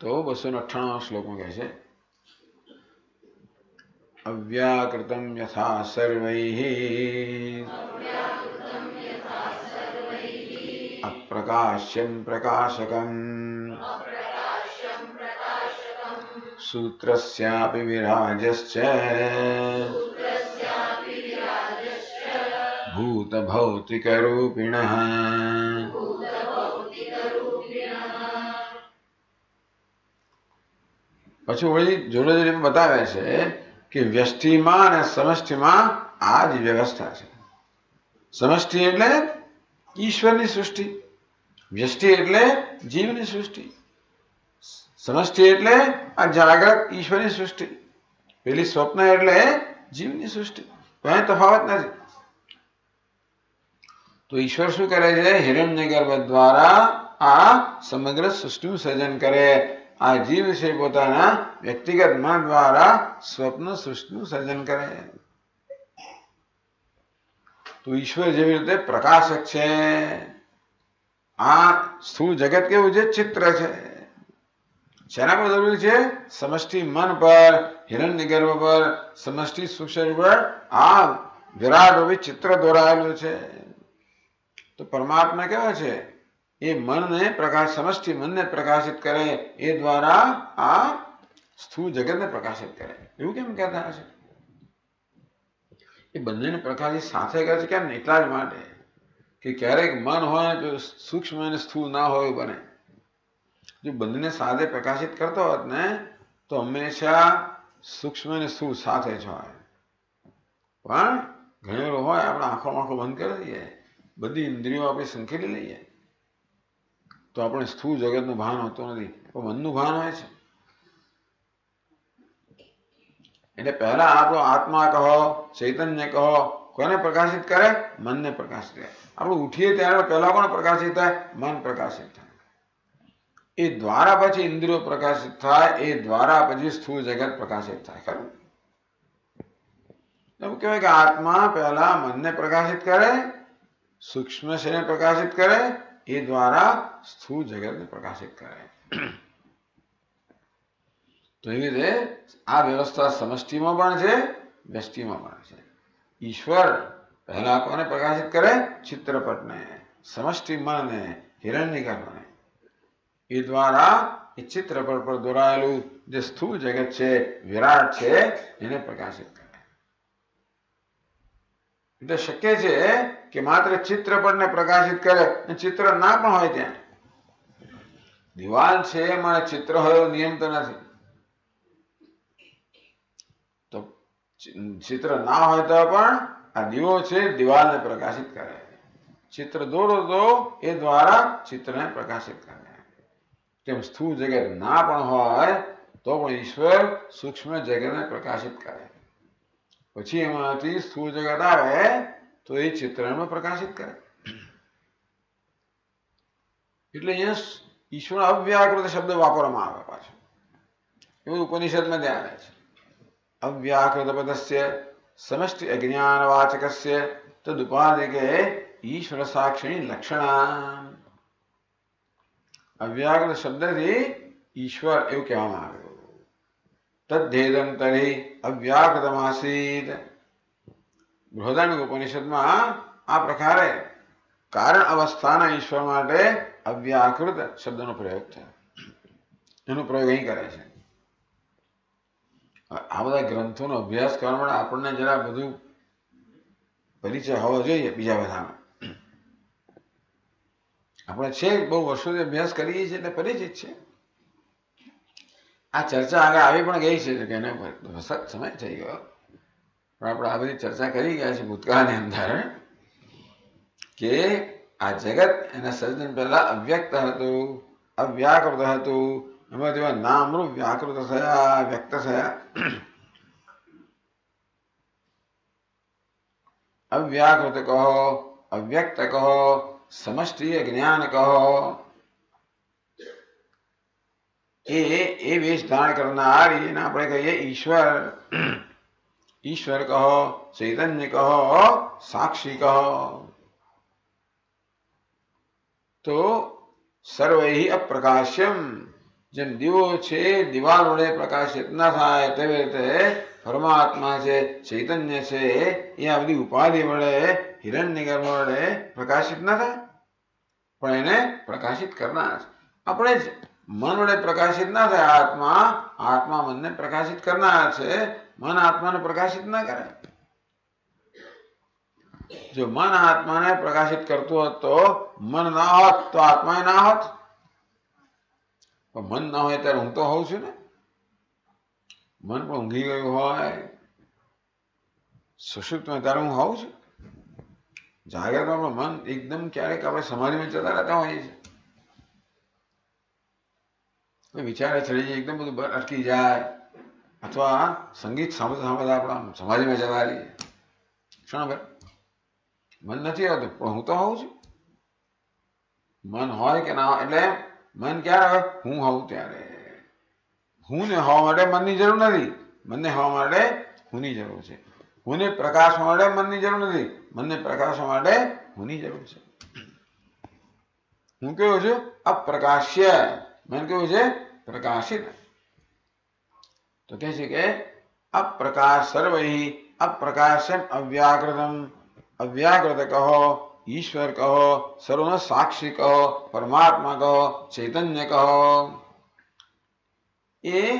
तो बसो अठारह श्लोक में कैसे अव्याकृत यथा सर्व। अप्रकाश्यम प्रकाशकम। सूत्रस्यापि विराजश्च। भूतभौतिकरूपिणः પછી વળી જોડે જોડે બતાવે છે કે વ્યષ્ટિમાં અને સમષ્ટિમાં આ જ વ્યવસ્થા છે સમષ્ટિ એટલે ઈશ્વરની સૃષ્ટિ વ્યષ્ટિ એટલે જીવની સૃષ્ટિ સમષ્ટિ એટલે આ જાગ્રત ઈશ્વરની સૃષ્ટિ પેલી સ્વપ્ન એટલે જીવની સૃષ્ટિ કઈ તફાવત નથી તો ઈશ્વર શું કરે છે હિરણ્ય ગર્ભ દ્વારા આ સમગ્ર સૃષ્ટિનું સર્જન કરે આ જીવ છે પોતાના વ્યક્તિગત મન દ્વારા સ્વપ્ન સૃષ્ટિનું સર્જન કરે તો ઈશ્વર જેવી રીતે પ્રકાશક છે આ સ્થૂળ જગત કેવું છે ચિત્ર છે શેના પર જરૂરી છે સમષ્ટિ મન પર હિરણ્ય ગર્ભ પર સમષ્ટિ સુશરીર પર આ વિરાટ રૂપી ચિત્ર દોરાયેલું છે તો પરમાત્મા કેવા છે? એ મનને પ્રકાશ, સમષ્ટિ મનને પ્રકાશિત કરે, એ દ્વારા આ સ્થૂળ જગતને પ્રકાશિત કરે. એવું કેમ કહેતા હશે? એ બંનેને પ્રકાશિત સાથે કરે છે કેમ? એટલા જ માટે કે ક્યારેક મન હોય તો સૂક્ષ્મ અને સ્થૂળ ના હોય બને. જો બંનેને સાથે પ્રકાશિત કરતો હોત ને, તો હંમેશા સૂક્ષ્મ અને સ્થૂળ સાથે જ હોય. પણ ઘણેલો હોય, આપણે આંખો આંખો બંધ કરી દઈએ. બધી ઇન્દ્રિયો આપણે સંકેલી લઈએ તો આપણે સ્થૂળ જગતનું ભાન હોતું નથી પણ મનનું ભાન હોય છે એટલે પહેલા આપણો આત્મા કહો ચૈતન્ય કહો કોને પ્રકાશિત કરે મનને પ્રકાશિત કરે આપણે ઉઠીએ ત્યારે પહેલા કોણ પ્રકાશિત થાય મન પ્રકાશિત થાય એ દ્વારા પછી ઇન્દ્રિયો પ્રકાશિત થાય એ દ્વારા પછી સ્થૂળ જગત પ્રકાશિત થાય ખરું એવું કહેવાય કે આત્મા પહેલા મનને પ્રકાશિત કરે સૂક્ષ્મ શરીર પ્રકાશિત કરે એ દ્વારા સ્થૂળ જગતને પ્રકાશિત કરે તો એવી રીતે આ વ્યવસ્થા સમષ્ટિમાં પણ છે વ્યષ્ટિમાં પણ છે ઈશ્વર પહેલા કોને પ્રકાશિત કરે ચિત્રપટને સમષ્ટિ મનને હિરણ્યગર્ભને એ દ્વારા એ ચિત્રપટ પર દોરાયેલું જે સ્થૂળ જગત છે વિરાટ છે એને પ્રકાશિત કરે એટલે શક્ય છે કે માત્ર ચિત્રપટને પ્રકાશિત કરે ચિત્ર ના પણ હોય ત્યાં. દિવાલ છે, એમાં ચિત્ર હોય નિયમ તો નથી. તો ચિત્ર ના હોય તો પણ આ દીવો છે, દિવાલને પ્રકાશિત કરે. ચિત્ર દોરો તો એ દ્વારા ચિત્રને પ્રકાશિત કરે. તેમ સ્થૂળ જગત ના પણ હોય, તો પણ ઈશ્વર સૂક્ષ્મ જગતને પ્રકાશિત કરે. પછી એમાંથી સ્થૂળ જગત આવે તો એ ચિત્રમાં પ્રકાશિત કરે એટલે અહીંયા ઈશ્વર અવ્યાકૃત શબ્દ વાપરવામાં આવે પાછો એવું ઉપનિષદમાં ધ્યાન આવે છે अव्याकृतपदस्य समष्टि अज्ञानवाचकस्य तदुपाधिके ईश्वर साक्षिणी लक्षण અવ્યાકૃત શબ્દથી ઈશ્વર એવું કહેવામાં આવ્યું તદ્ધેદમ તરી અવ્યાકૃતમાસીત બૃહદારણ્ય ઉપનિષદમાં આ પ્રકારે કારણ અવસ્થાના ઈશ્વર માટે અવ્યાકૃત શબ્દનો પ્રયોગ થયો એનો પ્રયોગ અહીં કરે છે આ બધા ગ્રંથોનો અભ્યાસ કરવા માટે આપણને જરા બધું પરિચય હોવો જોઈએ બીજા બધામાં આપણે છે બહુ વર્ષોથી અભ્યાસ કરીએ છીએ એટલે પરિચિત છે આ ચર્ચા આગળ આવી પણ ગઈ છે કે એને વસત સમય થઈ ગયો પણ આપણે આ બધી ચર્ચા કરી ગયા છે ભૂતકાળની અંદર કે આ જગત એના સર્જન પહેલા અવ્યક્ત હતું અવ્યાકૃત હતું એમાં તેવા નામરૂપ વ્યાકૃત થયા વ્યક્ત થયા અવ્યાકૃત કહો અવ્યક્ત કહો સમષ્ટિ જ્ઞાન કહો એ એ વેશ ધારણ કરનાર એને આપણે કહીએ ઈશ્વર ઈશ્વર કહો ચૈતન્ય કહો સાક્ષી કહો તો સર્વૈ અપ્રકાશ્યમ જેમ દીવો છે દિવાલ વડે પ્રકાશિત ન થાય તેવી રીતે પરમાત્મા છે ચૈતન્ય છે એ આ બધી ઉપાધિ વડે હિરણ્ય ગર્ભ વડે પ્રકાશિત ન થાય પણ એને પ્રકાશિત કરનાર આપણે જ મન વડે પ્રકાશિત ના થાય આત્મા આત્મા મનને પ્રકાશિત કરનાર છે મન આત્માને પ્રકાશિત ના કરે જો મન આત્માને પ્રકાશિત કરતું હોત તો મન ના હોત તો આત્મા ના હોત મન ના હોય ત્યારે હું તો હોઉં છું ને મન પણ ઊંઘી ગયું હોય સુષુપ્તમાં ત્યારે હું હોઉં છું જાગ્રતમાં મન એકદમ ક્યારેક આપણે સમાધિમાં જતા રહેતા હોઈએ છીએ વિચારે ચડી જાય એકદમ બધું અટકી જાય અથવા સંગીત સાંભળતા સાંભળતા આપણા સમાધિમાં જતા રહીએ ક્ષણ ભર મન નથી આવતું પણ હું તો હોઉં છું મન હોય કે ના હોય એટલે મન ક્યારે હોય હું હોઉં ત્યારે હું ને હોવા માટે મનની જરૂર નથી મનને હોવા માટે હુંની જરૂર છે હુંને પ્રકાશવા માટે મનની જરૂર નથી મનને પ્રકાશવા માટે હુંની જરૂર છે હું કેવું છું અપ્રકાશ્ય મન કેવું છે प्रकाशित तो कैसे गए अप्रकाश सर्व ही अप्रकाशन अव्याकृतम। अव्याकृत कहो, ईश्वर कहो सर्व साक्षी कहो, परमात्मा कहो, चैतन्य कहो। ये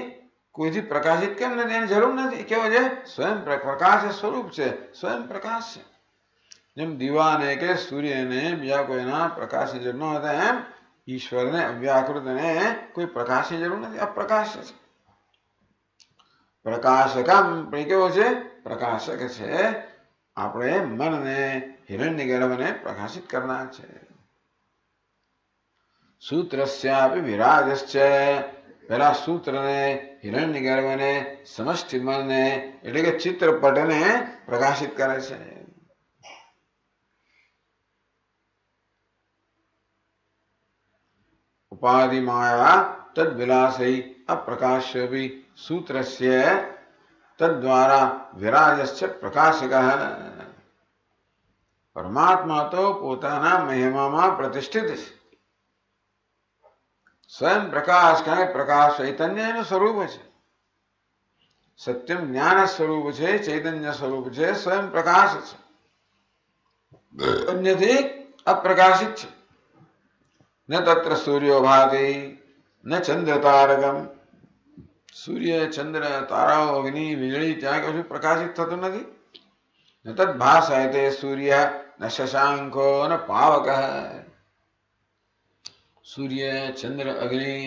कोई भी प्रकाशित करने देने ज़रूर नहीं क्या वजह स्वयं प्रकाश स्वरूप से, स्वयं प्रकाश से। जब दीवाने के सूर्य ने या कोई ना प्रकाश से जुड़ना होता है ન હતા એમ ઈશ્વરને અવ્યાકૃતને કોઈ પ્રકાશની જરૂર નથી અપ્રકાશ છે પ્રકાશકમ પણ કેવો છે પ્રકાશક છે આપણે મનને હિરણ્ય ગર્ભને પ્રકાશિત કરનાર છે સૂત્રસ્યાપી વિરાજશ્ચ પેલા સૂત્રને હિરણ્ય ગર્ભને સમષ્ટિ મનને એટલે કે ચિત્રપટને પ્રકાશિત કરે છે उपाधि माया तद विलास अप्रकाश्य भी सूत्र से तद्वारा विराजस्य प्रकाशक પરમાત્મા તો પોતાના મહિમામાં પ્રતિષ્ઠિત છે સ્વયં પ્રકાશ કારણ પ્રકાશ ચૈતન્ય એનું સ્વરૂપ છે સત્યમ જ્ઞાન સ્વરૂપ છે ચૈતન્ય સ્વરૂપ છે સ્વયં પ્રકાશ છે અન્યથી અપ્રકાશિત છે ન તત્ર સૂર્યો ભાતિ ન ચંદ્ર તારકમ સૂર્ય ચંદ્ર તારાઓ અગ્નિ વીજળી ત્યાં કશું પ્રકાશિત થતું નથી ન તદ ભાષાય તે સૂર્ય ન શશાંકો ન પાવક સૂર્ય ચંદ્ર અગ્નિ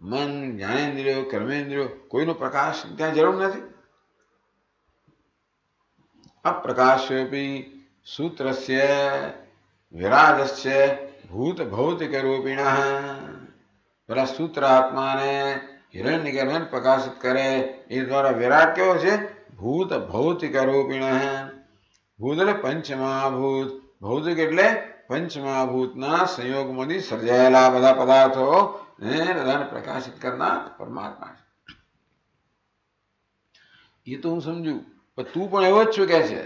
મન જ્ઞાનેન્દ્રિયો કર્મેન્દ્રિયો કોઈનો પ્રકાશ ત્યાં જરૂર નથી અપ્રકાશ્યોપી સૂત્રસ્ય વિરાજસ્ય ભૂત ભૌતિક રૂપિણ પેલા સૂત્ર આત્માને હિરણ્ય ગર્ભન પ્રકાશિત કરે એ દ્વારા વિરાટ કેવો છે ભૂત ભૌતિક રૂપિણ ભૂત એટલે પંચમહાભૂત ભૌતિક એટલે પંચમહાભૂતના સંયોગમાંથી સર્જાયેલા બધા પદાર્થો ને બધાને પ્રકાશિત કરનાર પરમાત્મા છે એ તો હું સમજુ પણ તું પણ એવો જ છું કે છે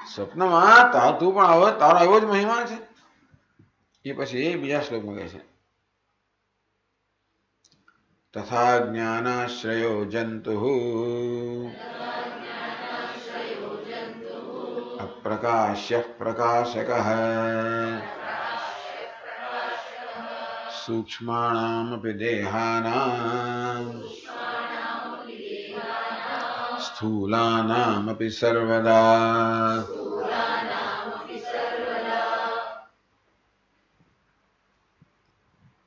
સ્વપ્નમાં તાર તું પણ આવો તારો એવો જ મહિમા છે એ પછી એ બીજા શ્લોકમાં કહે છે તથા જ્ઞાનાશ્રયો જંતુ અપ્રકાશ્ય પ્રકાશક सूक्ष्माणामपि देहानां स्थूलानामपि सर्वदा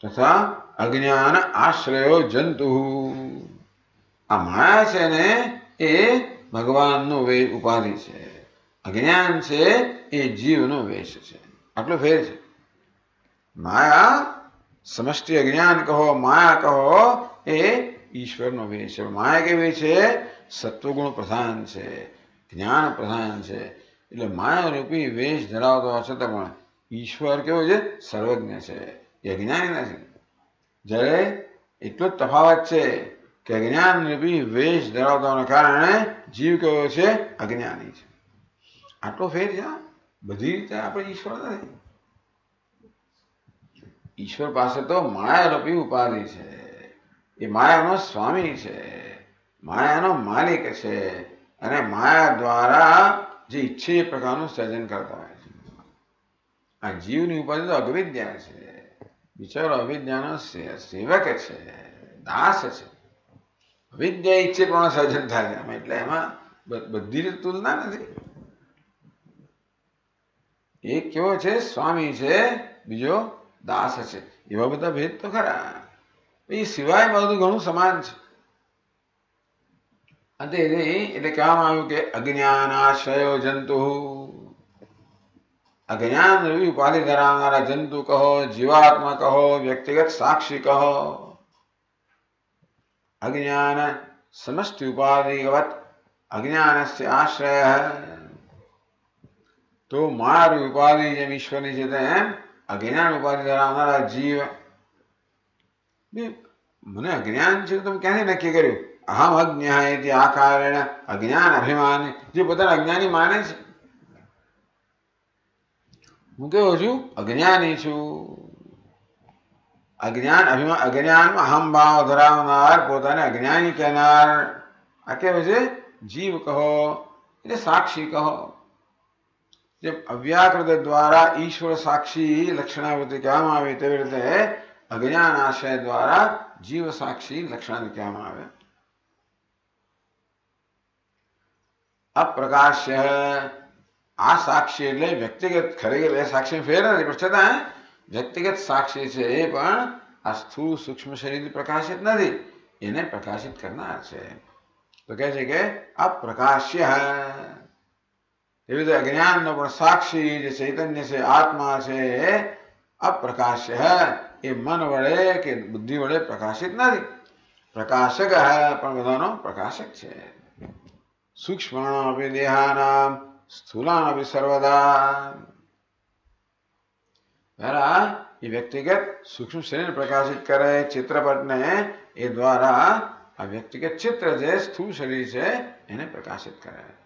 તથા અજ્ઞાન આશ્રયો જંતુ. આ માયા છે ને, એ ભગવાનનો વેશ ઉપાધિ છે. અજ્ઞાન છે, એ જીવનો વેશ છે. આટલો ફેર છે. માયા, સમષ્ટિ અજ્ઞાન કહો, માયા કહો, એ ઈશ્વરનો વેશ છે. માયા કેવી છે? સત્વગુણ પ્રધાન છે, જ્ઞાન પ્રધાન છે. એટલે માયા રૂપી વેશ ધરાવતો છતાં પણ ઈશ્વર કેવો છે? સર્વજ્ઞ છે. અજ્ઞાની નથી જ્યારે એટલો જ તફાવત છે કે અજ્ઞાન રૂપી વેશ ધરાવતાને કારણે જીવ કયો છે? અજ્ઞાની છે. આટલો ફેર છે બધી રીતે આપણે ઈશ્વર નથી. ઈશ્વર પાસે તો માયારૂપી ઉપાધિ છે. એ માયાનો સ્વામી છે. માયાનો માલિક છે. અને માયા દ્વારા જે ઈચ્છે એ પ્રકારનું સર્જન કરતા હોય છે. આ જીવની ઉપાધિ તો અગવિદ્યા છે. બિચારો અવિદ્યાનો સેવક છે, દાસ છે. અવિદ્યા ઈચ્છે પણ સર્જન થાય? છે એટલે એમાં બધી તુલના નથી. એક કેવો છે? સ્વામી છે, બીજો દાસ છે. એવા બધા ભેદ તો ખરા. એ સિવાય બધું ઘણું સમાન છે. અને એટલે કહેવામાં આવ્યું કે અજ્ઞાન આશ્રયો જંતુ अज्ञान रूपी उपाधि धरा हमारा जंतु कहो, जीवात्मा कहो, व्यक्तिगत साक्षी कहो। अज्ञान समस्त उपाधिवत अज्ञान से आश्रय है। तो मार उपाधि जब ईश्वर ने जीते हैं, अज्ञान उपाधि धरा हमारा जीव। मैंने अज्ञान से तो तुम कैसे नक्की करो? अहम अज्ञ है आकार अज्ञान अभिमान। ये पता अज्ञानी माने અજ્ઞાની છું અજ્ઞાન અભિમાન અજ્ઞાનમાં અહમ ભાવ ધરાવનાર પોતાને અજ્ઞાની કહેનાર આ કેવું છે જીવ કહો એટલે સાક્ષી કહો જેમ અવ્યાકૃત દ્વારા ઈશ્વર સાક્ષી લક્ષણાવૃત્તિ કહેવામાં આવે તેવી રીતે અજ્ઞાન આશય દ્વારા જીવ સાક્ષી લક્ષણ કહેવામાં આવે અપ્રકાશ્ય આ સાક્ષી એટલે વ્યક્તિગત ખરેખર એ સાક્ષી ફેર નથી પણ છતાં વ્યક્તિગત સાક્ષી છે એ પણ આ સ્થૂળ સૂક્ષ્મ શરીર પ્રકાશિત નથી એને પ્રકાશિત કરનાર છે તો કહે છે કે અપ્રકાશ્ય એવી રીતે અજ્ઞાનનો પણ સાક્ષી જે ચૈતન્ય છે આત્મા છે અપ્રકાશ્ય એ મન વડે કે બુદ્ધિ વડે પ્રકાશિત નથી પ્રકાશક પણ બધાનો પ્રકાશક છે સૂક્ષ્મ स्थूलान सर्वदा। महाराज ये व्यक्तिगत सूक्ष्म शरीर प्रकाशित करे चित्रपट ने ये द्वारा व्यक्तिगत चित्र से स्थूल शरीर से इन्हें प्रकाशित करे।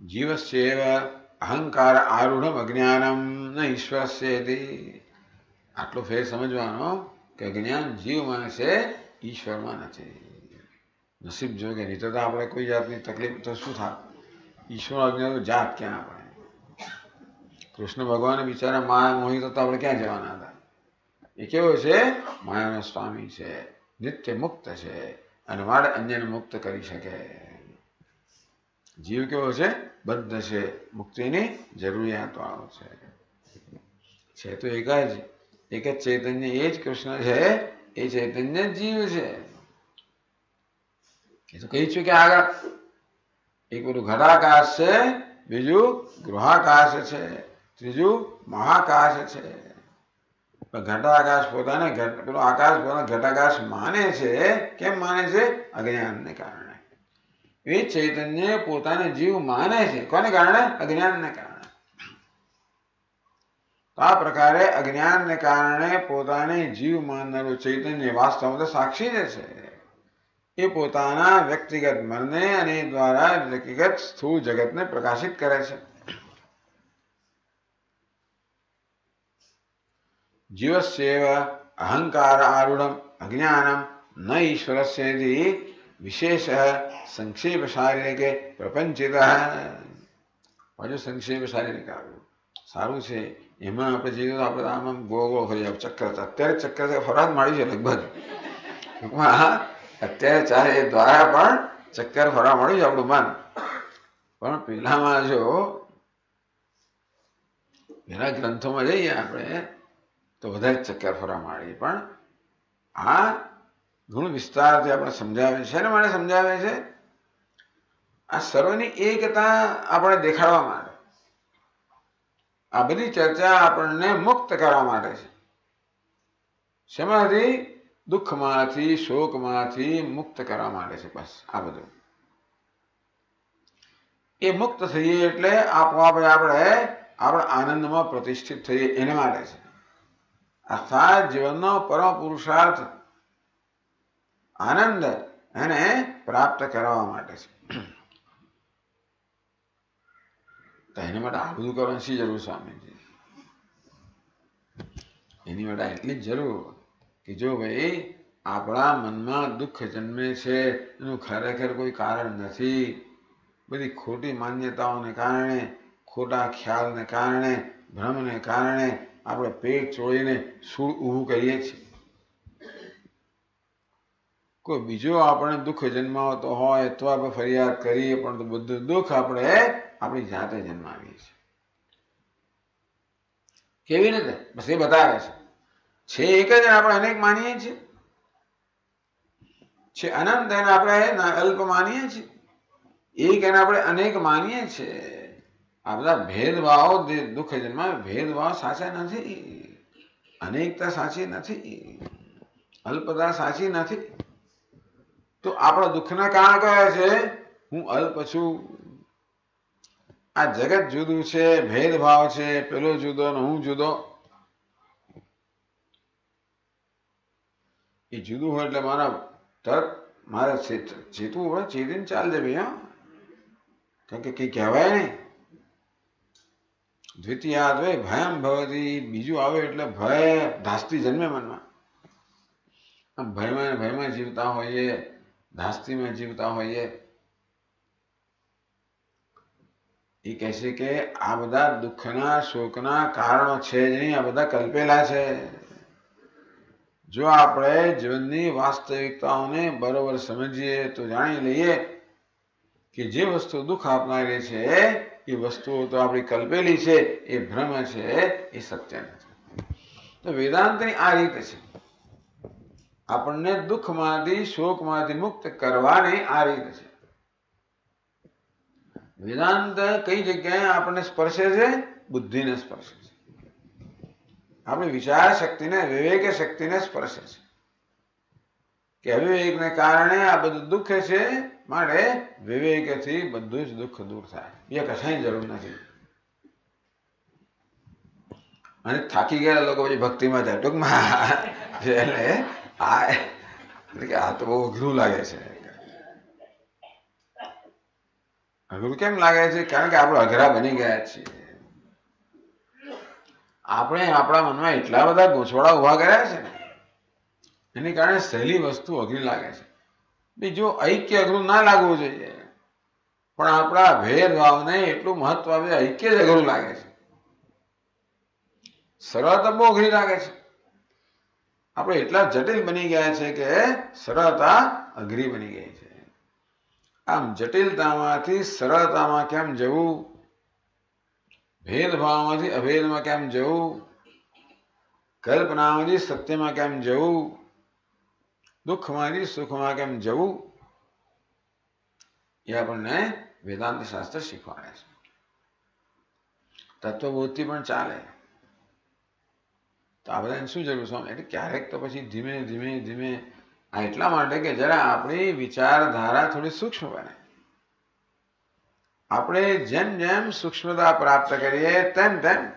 जीव से अहंकार आरूढ़ अज्ञानम न ईश्वर से आटलो फेर समझवा કે જ્ઞાન જીવમાં છે ઈશ્વરમાં નથી નસીબ જો કે નહીં. તો આપણે કોઈ જાતની તકલીફ, તો શું થાય? ઈશ્વર અજ્ઞાન જાત ક્યાં આપણે? કૃષ્ણ ભગવાન બિચારા માયા મોહિત તો આપણે ક્યાં જવાના હતા? એ કેવો છે? માયાનો સ્વામી છે. નિત્ય મુક્ત છે. અને મારે અન્યને મુક્ત કરી શકે. જીવ કેવો છે? બદ્ધ છે. મુક્તિની જરૂરિયાતો છે. છે તો એક જ એક જ ચૈતન્ય એ જ કૃષ્ણ છે એ ચૈતન્ય જીવ છે એ તો કહી છું કે આગળ એક બધું ઘટાકાશ છે બીજું ગૃહાકાશ છે ત્રીજું મહાકાશ છે ઘટાકાશ પોતાને પેલો આકાશ પોતાનો ઘટાકાશ માને છે કેમ માને છે અજ્ઞાનને કારણે એ ચૈતન્ય પોતાને જીવ માને છે કોને કારણે અજ્ઞાનને કારણે તો આ પ્રકારે અજ્ઞાનને કારણે પોતાને જીવ માનનારું ચૈતન્ય વાસ્તવમાં તો સાક્ષી જ છે એ પોતાના વ્યક્તિગત મનને અને એ દ્વારા વ્યક્તિગત સ્થૂળ જગતને પ્રકાશિત કરે છે જીવસ્યેવ અહંકાર આરૂઢમ અજ્ઞાનમ ન ઈશ્વરસ્ય ઇતિ વિશેષ સંક્ષેપ શારીરિકે પ્રપંચિત હજુ સંક્ષેપ શારીરિક આવ્યું સારું છે. એમાં આપણે જઈએ તો આપણે આમ આમ ગોળ ગોળ ફરી ચક્કર અત્યારે ચક્કર ફરાદ માળી છે લગભગ. ટૂંકમાં અત્યારે ચાલે દ્વારા પણ ચક્કર ફરવા મળ્યું છે આપણું મન. પણ પેલામાં જો એના ગ્રંથોમાં જઈએ આપણે, તો વધારે ચક્કર ફરવા માંડીએ પણ આ ઘણું વિસ્તારથી આપણે સમજાવે છે ને મને સમજાવે છે આ સર્વની એકતા આપણે દેખાડવા માટે. આ બધી ચર્ચા આપણને મુક્ત કરવા માટે છે શેમાંથી દુઃખમાંથી શોકમાંથી મુક્ત કરવા માટે છે બસ આ બધું એ મુક્ત થઈએ એટલે આપોઆપ આપણે આપણા આનંદમાં પ્રતિષ્ઠિત થઈએ એને માટે છે અર્થાત જીવનનો પરમ પુરુષાર્થ આનંદ એને પ્રાપ્ત કરવા માટે છે તો એના માટે આ બધું કરવાની શી જરૂર સ્વામીજી એની માટે એટલી જ જરૂર કે જો ભાઈ આપણા મનમાં દુઃખ જન્મે છે એનું ખરેખર કોઈ કારણ નથી બધી ખોટી માન્યતાઓને કારણે ખોટા ખ્યાલને કારણે ભ્રમને કારણે આપણે પેટ ચોળીને સૂળ ઊભું કરીએ છીએ કોઈ બીજો આપણે દુઃખ જન્માવતો હોય તો આપણે ફરિયાદ કરીએ પણ બધું દુઃખ આપણે આપણી જાતે જન્માવીએ છીએ. કેવી રીતે? બસ એ બતાવે છે. છે એક જ આપણે અનેક માનીએ છીએ. છે અનંત એને આપણે અલ્પ માનીએ છીએ. એક એને આપણે અનેક માનીએ છીએ. આ બધા ભેદભાવ દુઃખ જન્મ ભેદભાવ સાચા નથી. અનેકતા સાચી નથી. અલ્પતા સાચી નથી. તો આપણા દુઃખના કારણ કયા છે, હું અલ્પ છું. આ જગત જુદું છે ભેદભાવ છે પેલો જુદો ને હું જુદો એ જુદું હોય એટલે મારા તરત મારે ચેતવું હોય ચેતીને ચાલજે ભાઈ હા કારણ કે કઈ કહેવાય નહીં દ્વિતીયાદ્વે ભયમ ભવતી બીજું આવે એટલે ભય ધાસ્તી જન્મે મનમાં આમ ભયમાં ભયમાં જીવતા હોઈએ ધાસ્તીમાં જીવતા હોઈએ એ કહે છે કે આ બધા દુઃખના, શોકના કારણો છે જ નહીં, આ બધા કલ્પેલા છે. જો આપણે જીવનની વાસ્તવિકતાઓને બરોબર સમજીએ, તો જાણી લઈએ કે જે વસ્તુ દુઃખ આપનારી છે, એ વસ્તુઓ તો આપણી કલ્પેલી છે, એ ભ્રમ છે, એ સત્ય નથી. તો વેદાંતની આ રીતે છે. આપણને દુઃખમાંથી, શોકમાંથી મુક્ત કરવાની આ રીત છે. વેદાંત કઈ જગ્યાએ આપણને સ્પર્શે છે? બુદ્ધિને સ્પર્શે છે. આપણી વિચાર શક્તિને વિવેક શક્તિને સ્પર્શે છે. કે અવિવેકને કારણે આ બધું દુઃખ છે માટે વિવેકથી બધું જ દુઃખ દૂર થાય. એ કશાની જરૂર નથી. અને થાકી ગયેલા લોકો પછી ભક્તિમાં જાય. ટૂંકમાં, એટલે આ તો બહુ અઘરું લાગે છે. અઘરું કેમ લાગે છે? કારણ કે આપણે અઘરા બની ગયા છીએ. આપણે આપણા મનમાં એટલા બધા ગોછવાડા ઊભા કર્યા છે ને, એને કારણે સહેલી વસ્તુ અઘરી લાગે છે. બીજું ઐક્ય અઘરું ના લાગવું જોઈએ. પણ આપણા ભેદભાવને એટલું મહત્વ આપે, ઐક્ય જ અઘરું લાગે છે. સરળતા બહુ અઘરી લાગે છે. આપણે એટલા જટિલ બની ગયા છે કે સરળતા અઘરી બની ગઈ. આમ જટિલતામાંથી સરળતામાં કેમ જવું ભેદભાવમાંથી અભેદમાં કેમ જવું કલ્પનામાંથી સત્યમાં કેમ જવું દુઃખમાંથી સુખમાં કેમ જવું એ આપણને વેદાંત શાસ્ત્ર શીખવાડે છે તત્વબોધથી પણ ચાલે તો આ બધાને શું જરૂર છે એટલે ક્યારેક તો પછી ધીમે ધીમે ધીમે આ એટલા માટે કે જરા આપણી વિચારધારા થોડી સૂક્ષ્મ બને. આપણે જેમ જેમ સૂક્ષ્મતા પ્રાપ્ત કરીએ, તેમ તેમ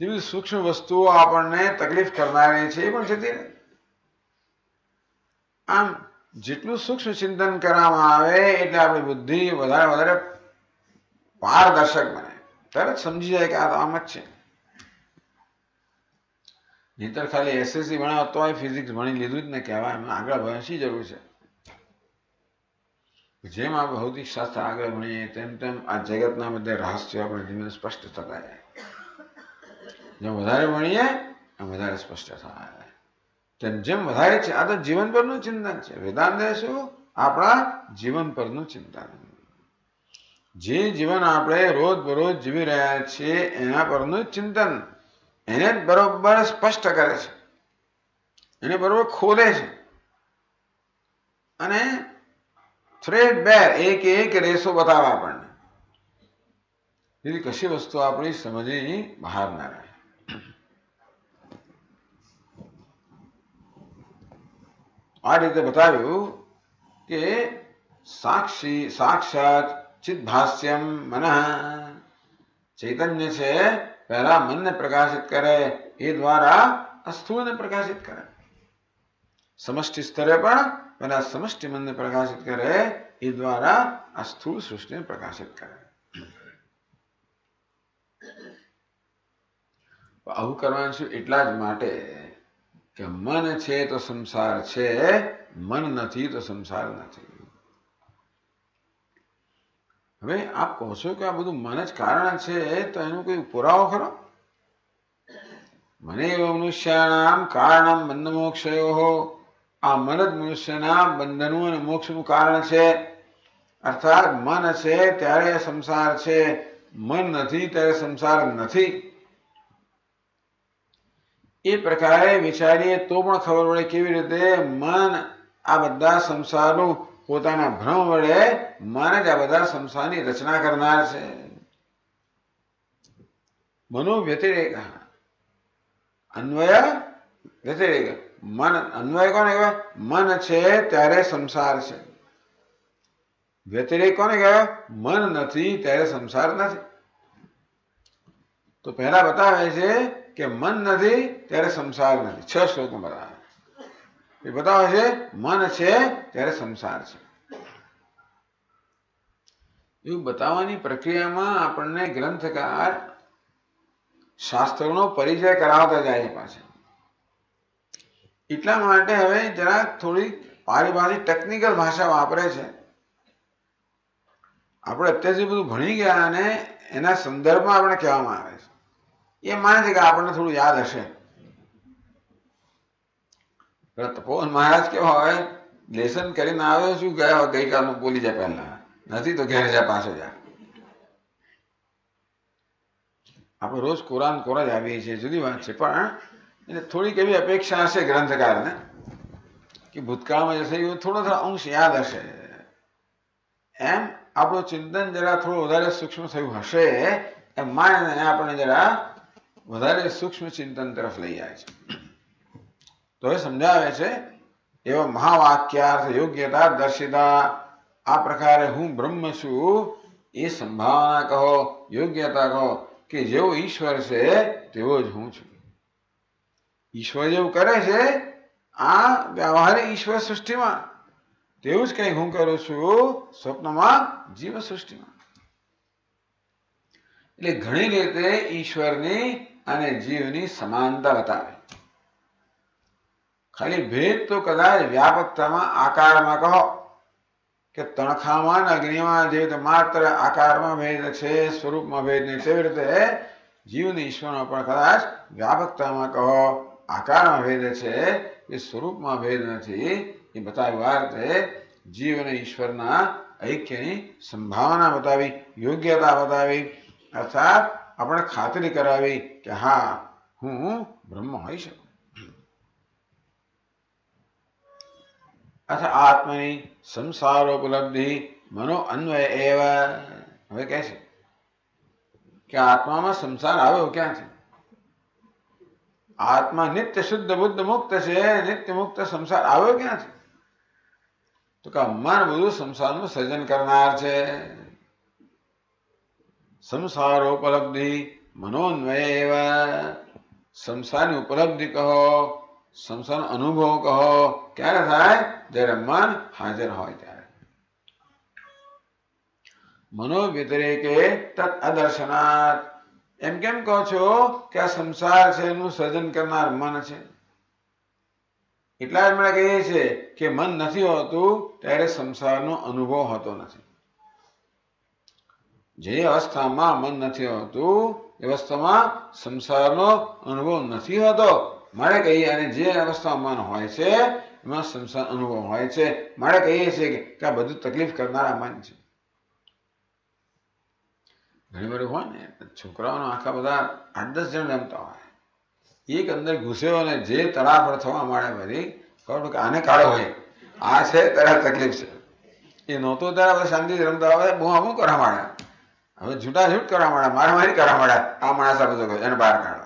જેવી સૂક્ષ્મ વસ્તુઓ આપણને તકલીફ કરનારી છે એ પણ જતી આમ જેટલું સૂક્ષ્મ ચિંતન કરવામાં આવે, એટલે આપણી બુદ્ધિ વધારે વધારે પારદર્શક બને. તરત સમજી જાય કે આ તો આમ જ છે. નહીતર ખાલી એસએસસી ભણાવો તોય ફિઝિક્સ ભણી લીધું જ ને કહેવાય એમને આગળ ભણશી જરૂર છે? જેમ આ ભૌતિક શાસ્ત્ર આગળ ભણીએ, તેમ તેમ આ જગતના બધા રહસ્યો આપણે ધીમે સ્પષ્ટ થતા જાય. જેમ વધારે ભણીએ, એમ વધારે સ્પષ્ટ થાય તેમ જેમ વધારે છે, આ તો જીવન પરનું ચિંતન છે. વેદાંત શું? આપણા જીવન પરનું ચિંતન. જે જીવન આપણે રોજ બરોજ જીવી રહ્યા છીએ, એના પરનું ચિંતન. એને બરોબર સ્પષ્ટ કરે છે. એને બરોબર ખોલે છે. અને થ્રેડ બેર એક એક રેસો બતાવે આપણને. એવી કશી વસ્તુ આપણી સમજની બહાર ના રહે. આ રીતે બતાવ્યું કે સાક્ષી, સાક્ષાત, ચિદભાસ્યમ મન, ચૈતન્ય છે પહેલા મનને પ્રકાશિત કરે એ દ્વારા અસ્થૂળને પ્રકાશિત કરે સમષ્ટિ સ્તરે પણ પહેલા સમષ્ટિ મનને પ્રકાશિત કરે એ દ્વારા આ સ્થૂળ સૃષ્ટિને પ્રકાશિત કરે આવું કરવાનું છે એટલા જ માટે કે મન છે તો સંસાર છે મન નથી તો સંસાર નથી હવે આપ કહો છો કે આ બધું મન જ કારણ છે, તો એનું કોઈ પુરાવો ખરો? મને મનુષ્યાનામ કારણમ બંધ મોક્ષયો. આ મન જ મનુષ્યના બંધનું અને મોક્ષનું કારણ છે. અર્થાત મન છે ત્યારે સંસાર છે, મન નથી ત્યારે સંસાર નથી. એ પ્રકારે વિચારીએ તો પણ ખબર પડે કેવી રીતે મન આ બધા સંસારનું પોતાના ભ્રમ વડે મન જ આ બધા સંસારની રચના કરનાર છે મનો વ્યતિરેક અન્વય વ્યતિરેક મન અન્વય કોને કહેવાય મન છે ત્યારે સંસાર છે વ્યતિરેક કોને કહેવાય મન નથી ત્યારે સંસાર નથી તો પહેલા બતાવે છે કે મન નથી ત્યારે સંસાર નથી છ શ્લોકમાં બતાવે એ બતાવે છે, મન છે ત્યારે સંસાર છે. એવું બતાવવાની પ્રક્રિયામાં આપણને ગ્રંથકાર શાસ્ત્રોનો પરિચય કરાવતા જાય છે પાછા એટલા માટે હવે જરાક થોડી પારિભાષિક ટેકનિકલ ભાષા વાપરે છે. આપણે અત્યાર સુધી બધું ભણી ગયા અને એના સંદર્ભમાં આપણે કહેવામાં આવે છે. એ માને છે કે આપણને થોડું યાદ હશે. તપોવન મહારાજ કેવા હોય, લેસન કરીને આવ્યો શું ગયા ગઈકાલનું બોલી જાય પહેલા. નથી તો ઘેર જા, પાસે જા. આપણે રોજ કોરાન કોરા જ આવીએ છીએ, જુદી વાત છે. પણ એને થોડીક એવી અપેક્ષા હશે ગ્રંથકારને, કે ભૂતકાળમાં જશે, એવું થોડો થોડો અંશ યાદ હશે. એમ આપણું ચિંતન જરા થોડું વધારે સૂક્ષ્મ થયું હશે, એમ માને આપણે જરા વધારે સૂક્ષ્મ ચિંતન તરફ લઈ જાય છે. તો એ સમજાવે છે, એવા મહાવાક્યાર્થ યોગ્યતા દર્શિતા, આ પ્રકારે હું બ્રહ્મ છું, એ સંભાવના કહો, યોગ્યતા કહો, કે જેવો ઈશ્વર છે, તેવો જ હું છું. ઈશ્વર જેવું કરે છે, આ વ્યવહારિક ઈશ્વર સૃષ્ટિમાં. તેવું જ કંઈક હું કરું છું, સ્વપ્નમાં, જીવ સૃષ્ટિમાં. એટલે ઘણી રીતે ઈશ્વરની અને જીવની સમાનતા બતાવે. ખાલી ભેદ તો કદાચ વ્યાપકતામાં આકારમાં કહો કે તણખામાં અગ્નિમાં જે રીતે માત્ર આકારમાં ભેદ છે, સ્વરૂપમાં ભેદ નહીં. તેવી રીતે જીવની ઈશ્વરમાં પણ કદાચ વ્યાપકતામાં કહો, આકારમાં ભેદ છે, એ સ્વરૂપમાં ભેદ નથી. એ બતાવી વાર્તે જીવ અને ઈશ્વરના ઐક્યની સંભાવના બતાવી, યોગ્યતા બતાવી, અર્થાત આપણે ખાતરી કરાવી કે હા, હું બ્રહ્મ હોઈ શકું. અથ આત્મની સંસારોપલબ્ધિ મનો અન્વય એવ હવે કહે છે કે આત્મામાં સંસાર આવ્યો ક્યાંથી આત્મા નિત્ય શુદ્ધ બુદ્ધ મુક્ત છે નિત્ય મુક્ત સંસાર આવ્યો ક્યાંથી તો કે મન બધું સંસારનું સર્જન કરનાર છે સંસારોપલબ્ધિ મનોન્વય સંસારની ઉપલબ્ધિ કહો સંસારનો અનુભવ કહો ક્યારે થાય જ્યારે મન હાજર હોય ત્યારે મનો વ્યતિરેકે તત અદર્શનાથ એમ કેમ કહો છો કે આ સંસાર છે એનું સર્જન કરનાર મન છે એટલા જ મને કહીએ છીએ કે મન નથી હોતું ત્યારે સંસારનો અનુભવ હોતો નથી જે અવસ્થામાં મન નથી હોતું એ અવસ્થામાં સંસારનો અનુભવ નથી હોતો મારે કહીએ અને જે અવસ્થામાં હોય છે, એમાં સંસાર અનુભવ હોય છે. મારે કહીએ છીએ કે આ બધું તકલીફ કરનારા મન છે. ઘણી બધું હોય ને, છોકરાઓનો આખા બધા આઠ દસ જણ રમતા હોય. એક અંદર ઘૂસ્યો અને જે તળાફળ થવા માંડે બધી, ખબર કે આને કાળો હોય. આ છે તારા તકલીફ છે. એ નહોતો ત્યારે બધા શાંતિથી રમતા હોય, બહુ અમુક કરવા માંડ્યા. હવે છૂટા છૂટ કરવા માંડ્યા, મારામારી કરવા માંડ્યા. આ માણસ આ બધો એને બહાર કાઢો.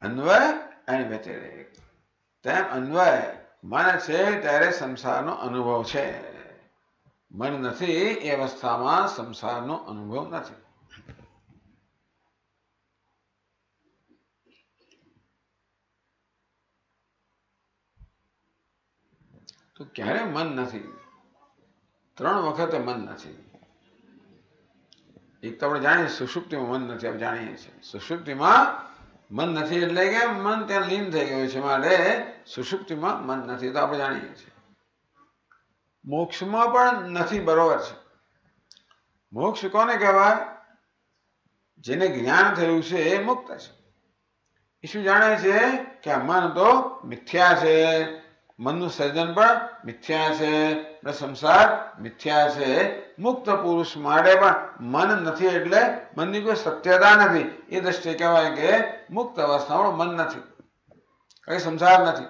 અન્વય અને વ્યતિરેક તેમ અન્વય મન છે ત્યારે સંસારનો અનુભવ છે. મન નથી એ અવસ્થામાં સંસારનો અનુભવ નથી. તો ક્યારે મન નથી? ત્રણ વખતે મન નથી. એક તો આપણે જાણીએ સુષુપ્તિમાં મન નથી, આપણે જાણીએ છીએ. સુષુપ્તિમાં મન નથી એટલે કે મન ત્યાં લીન થઈ ગયું છે માટે સુષુપ્તિમાં મન નથી. તો આપણે જાણીએ છીએ. મોક્ષમાં પણ નથી, બરોબર છે. મોક્ષ કોને કહેવાય? જેને જ્ઞાન થયું છે એ મુક્ત છે. એ શું જાણે છે કે આ મન તો મિથ્યા છે. મનનું સર્જન પણ મિથ્યા છે સંસાર મિથ્યા છે મુક્ત પુરુષ માટે પણ મન નથી એટલે મનની કોઈ સત્યતા નથી. એ દ્રષ્ટિએ કહેવાય કે મુક્ત અવસ્થામાં મન નથી. કઈ સંસાર નથી.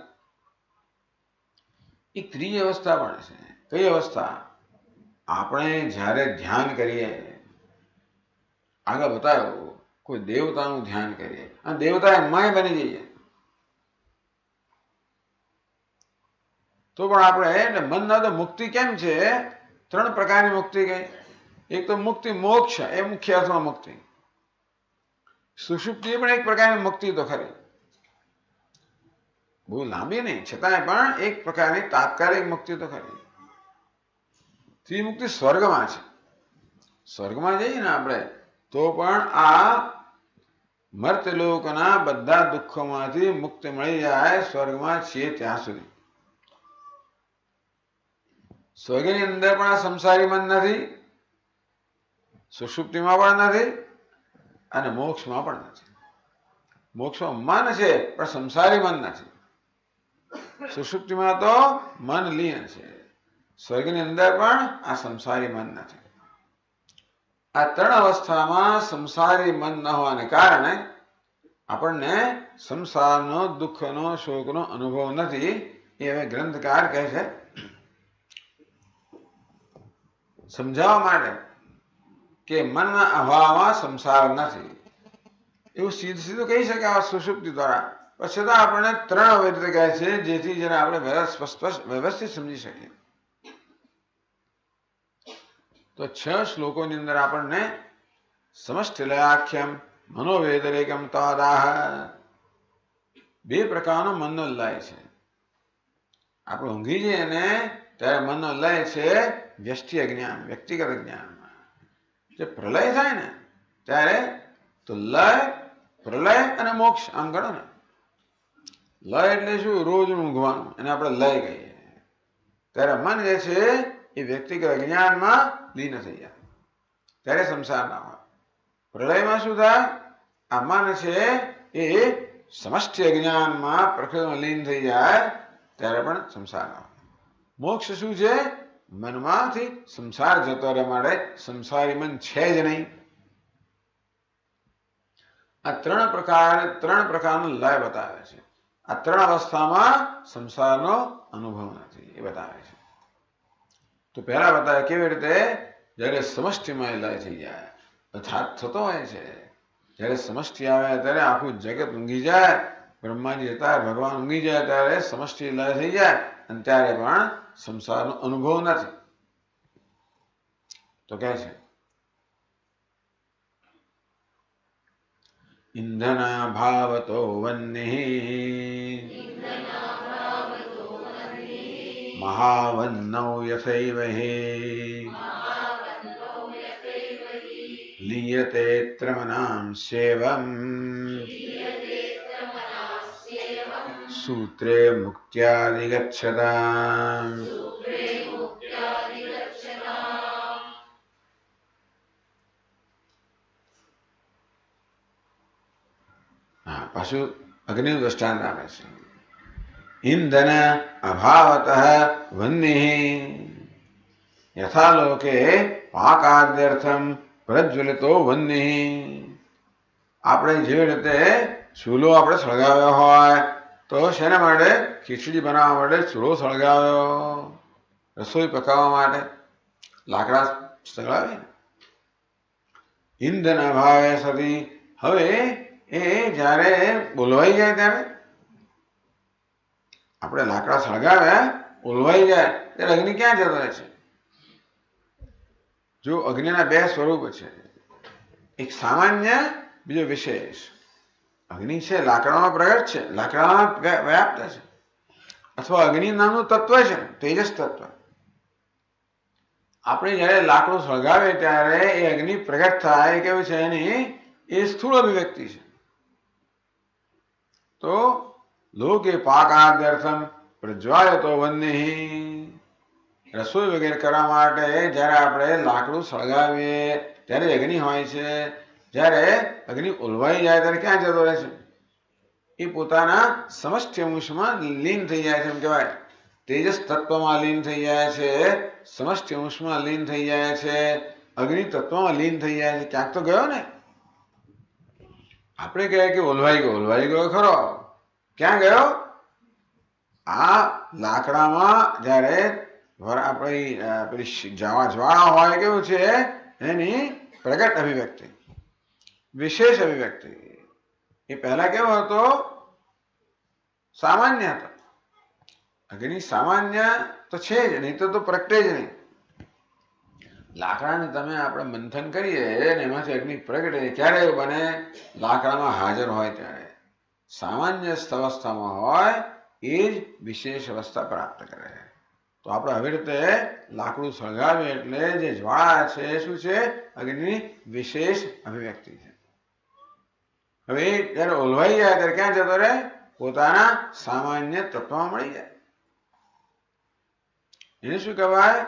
એક ત્રીજી અવસ્થા પણ છે. કઈ અવસ્થા? આપણે જ્યારે ધ્યાન કરીએ, આગળ બતાવ્યું, કોઈ દેવતાનું ધ્યાન કરીએ, અને દેવતા માય બની જઈએ. તો પણ આપણે એટલે મનના તો મુક્તિ કેમ છે ત્રણ પ્રકારની મુક્તિ ગઈ એક તો મુક્તિ મોક્ષ એ મુખ્ય અર્થમાં મુક્તિ સુષુપ્તિ પણ એક પ્રકારની મુક્તિ તો ખરી બહુ લાંબી નહીં છતાંય પણ એક પ્રકારની તાત્કાલિક મુક્તિ તો ખરી ત્રિમુક્તિ સ્વર્ગમાં છે સ્વર્ગમાં જઈએ ને આપણે તો પણ આ મર્તલોકના બધા દુઃખોમાંથી મુક્તિ મળી જાય સ્વર્ગમાં છીએ ત્યાં સુધી સ્વર્ગની અંદર પણ આ સંસારી મન નથી, સુષુપ્તિમાં પણ નથી અને મોક્ષમાં પણ નથી. મોક્ષમાં મન છે, પણ સંસારી મન નથી. સુષુપ્તિમાં તો મન લીન છે. સ્વર્ગની અંદર પણ આ સંસારી મન નથી. આ ત્રણ અવસ્થામાં સંસારી મન ન હોવાને કારણે આપણને સંસારનો દુઃખનો, શોકનો અનુભવ નથી, એ હવે ગ્રંથકાર કહે છે. સમજાવવા માટે કે મનના અભાવમાં સંસાર નથી. એવું સીધું સીધું કહી શકાય સુષુપ્તિ દ્વારા. પણ છતાં આપણને ત્રણ રીતે કહે છે, જેથી જેને આપણે વ્યવસ્થિત સમજી શકીએ. તો છ શ્લોકોની અંદર આપણને સમસ્ત લયાખ્યમ મનોવેદરેકમ તાદાહ. બે પ્રકારનો મનનો લય છે. આપણે ઊંઘી જઈએ ને ત્યારે મનનો લય છે વ્યષ્ટિ અજ્ઞાન, વ્યક્તિગત જ્ઞાનમાં જે પ્રલય થાય ને, ત્યારે તો લય પ્રલય અને મોક્ષ આમ ગણો ને. લય એટલે શું? રોજ ઊંઘવાનું. એને આપણે લય કહીએ. ત્યારે મન જે છે, એ વ્યક્તિગત જ્ઞાનમાં લીન થઈ જાય. ત્યારે સંસાર ના હોય. પ્રલયમાં શું થાય? આ મન છે, એ સમષ્ટિ જ્ઞાનમાં પ્રકૃતિમાં લીન થઈ જાય, ત્યારે પણ સંસાર ના હોય. મોક્ષ શું છે? મનમાંથી સંસાર જતો રહે માટે સંસારી મન છે જ નહીં આ ત્રણ પ્રકાર ત્રણ પ્રકારનો લય બતાવે છે આ ત્રણ અવસ્થામાં સંસારનો અનુભવ નથી એ બતાવે છે તો પહેલા બતાવે કેવી રીતે જ્યારે સમષ્ટિમાં લય થઈ જાય અર્થાત થતો હોય છે જ્યારે સમષ્ટિ આવે ત્યારે આખું જગત ઊંઘી જાય બ્રહ્માજી હતા ભગવાન ઊંઘી જાય ત્યારે સમષ્ટિ લય થઈ જાય અને ત્યારે પણ સંસારનો અનુભવ નથી તો કહે છે इन्धनाभावतो वह्निः महावन्नौ यथैव हि लीयते त्रमनां सेवम् सूत्रे मुक्त्यादिगच्छता हाँ पशु अग्नि दृष्टांत आने से ईंधन अभावतः वह्निः यथा लोके પાકાદ્યર્થમ પ્રજ્વલિતો વહ્નિ આપણે જેવી રીતે ચૂલો આપણે સળગાવ્યો હોય તો શેના માટે? ખીચડી બનાવવા માટે ચૂલો સળગાવ્યો. રસોઈ પકાવવા માટે. લાકડા સળગાવે. ઈંધન અભાવે સતી. હવે એ જ્યારે બોલવાઈ જાય ત્યારે? આપણે લાકડા સળગાવ્યા ઓલવાઈ જાય ત્યારે અગ્નિ ક્યાં જતો છે? જો અગ્નિના બે સ્વરૂપ છે. એક સામાન્ય, બીજો વિશેષ. અગ્નિ છે લાકડામાં પ્રગટ છે લાકડામાં વ્યાપ્ત છે. અથવા અગ્નિ નામનું તત્વ છે, તેજસ તત્વ. આપણે જ્યારે લાકડું સળગાવે ત્યારે એ અગ્નિ પ્રગટ થાય કેવું છે એની? એ સ્થૂળ અભિવ્યક્તિ છે. તો લોકે પાકાદ્યર્થમ પ્રજ્વાલતો વન્ય રસોઈ વગેરે કરવા માટે જ્યારે આપણે લાકડું સળગાવીએ, ત્યારે અગ્નિ હોય છે. જ્યારે અગ્નિ ઉલવાઈ જાય ત્યારે ક્યાં જતો રહે છે? એ પોતાના સમષ્ટિ અંશમાં લીન થઈ જાય છે એમ કહેવાય. તેજસ તત્વમાં લીન થઈ જાય છે સમષ્ટિ અંશમાં લીન થઈ જાય છે, અગ્નિ તત્વમાં લીન થઈ જાય છે. ક્યાંક તો ગયો ને? આપણે કહે કે ઓલવાઈ ગયો. ઓલવાઈ ગયો ખરો. ક્યાં ગયો? આ લાકડામાં જ્યારે આપણી પેલી જવા જ્વાળા હોય કેવું છે, એની પ્રગટ અભિવ્યક્તિ. વિશેષ અભિવ્યક્તિ. એ પહેલા કેવો હતો? સામાન્ય હતો. અગ્નિ સામાન્ય તો છે જ, નહીં તો પ્રગટે જ નહીં. લાકડાને તમે આપણે મંથન કરીએ અને એમાંથી અગ્નિ પ્રગટે ક્યારે બને, લાકડામાં હાજર હોય ત્યારે. સામાન્ય અવસ્થામાં હોય, એ જ વિશેષ અવસ્થા પ્રાપ્ત કરે. તો આપણે આવી રીતે લાકડું સળગાવીએ એટલે જે જ્વાળા છે, શું છે? અગ્નિની વિશેષ અભિવ્યક્તિ છે. હવે જ્યારે ઓલવાઈ જાય ત્યારે ક્યાં જતો રહે પોતાના સામાન્ય તત્વમાં મળી જાય એને શું કહેવાય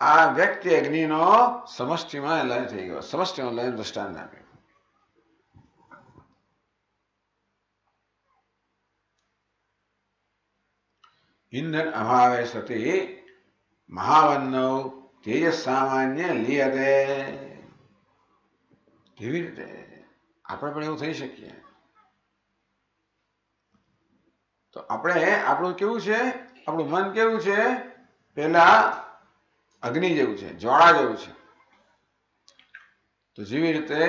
આ વ્યક્તિ અગ્નિનો સમષ્ટિમાં લય થઈ ગયો સમષ્ટિમાં લય દ્રષ્ટાંત આપ્યું ઇંધન અભાવે સતી મહાવન્નવ તેજસ સામાન્ય લીયતે કેવી રીતે આપણે પણ એવું થઈ શકીએ તો આપણે આપણું કેવું છે આપણું મન કેવું છે પેલા અગ્નિ જેવું છે જ્વાળા જેવું છે તો જેવી રીતે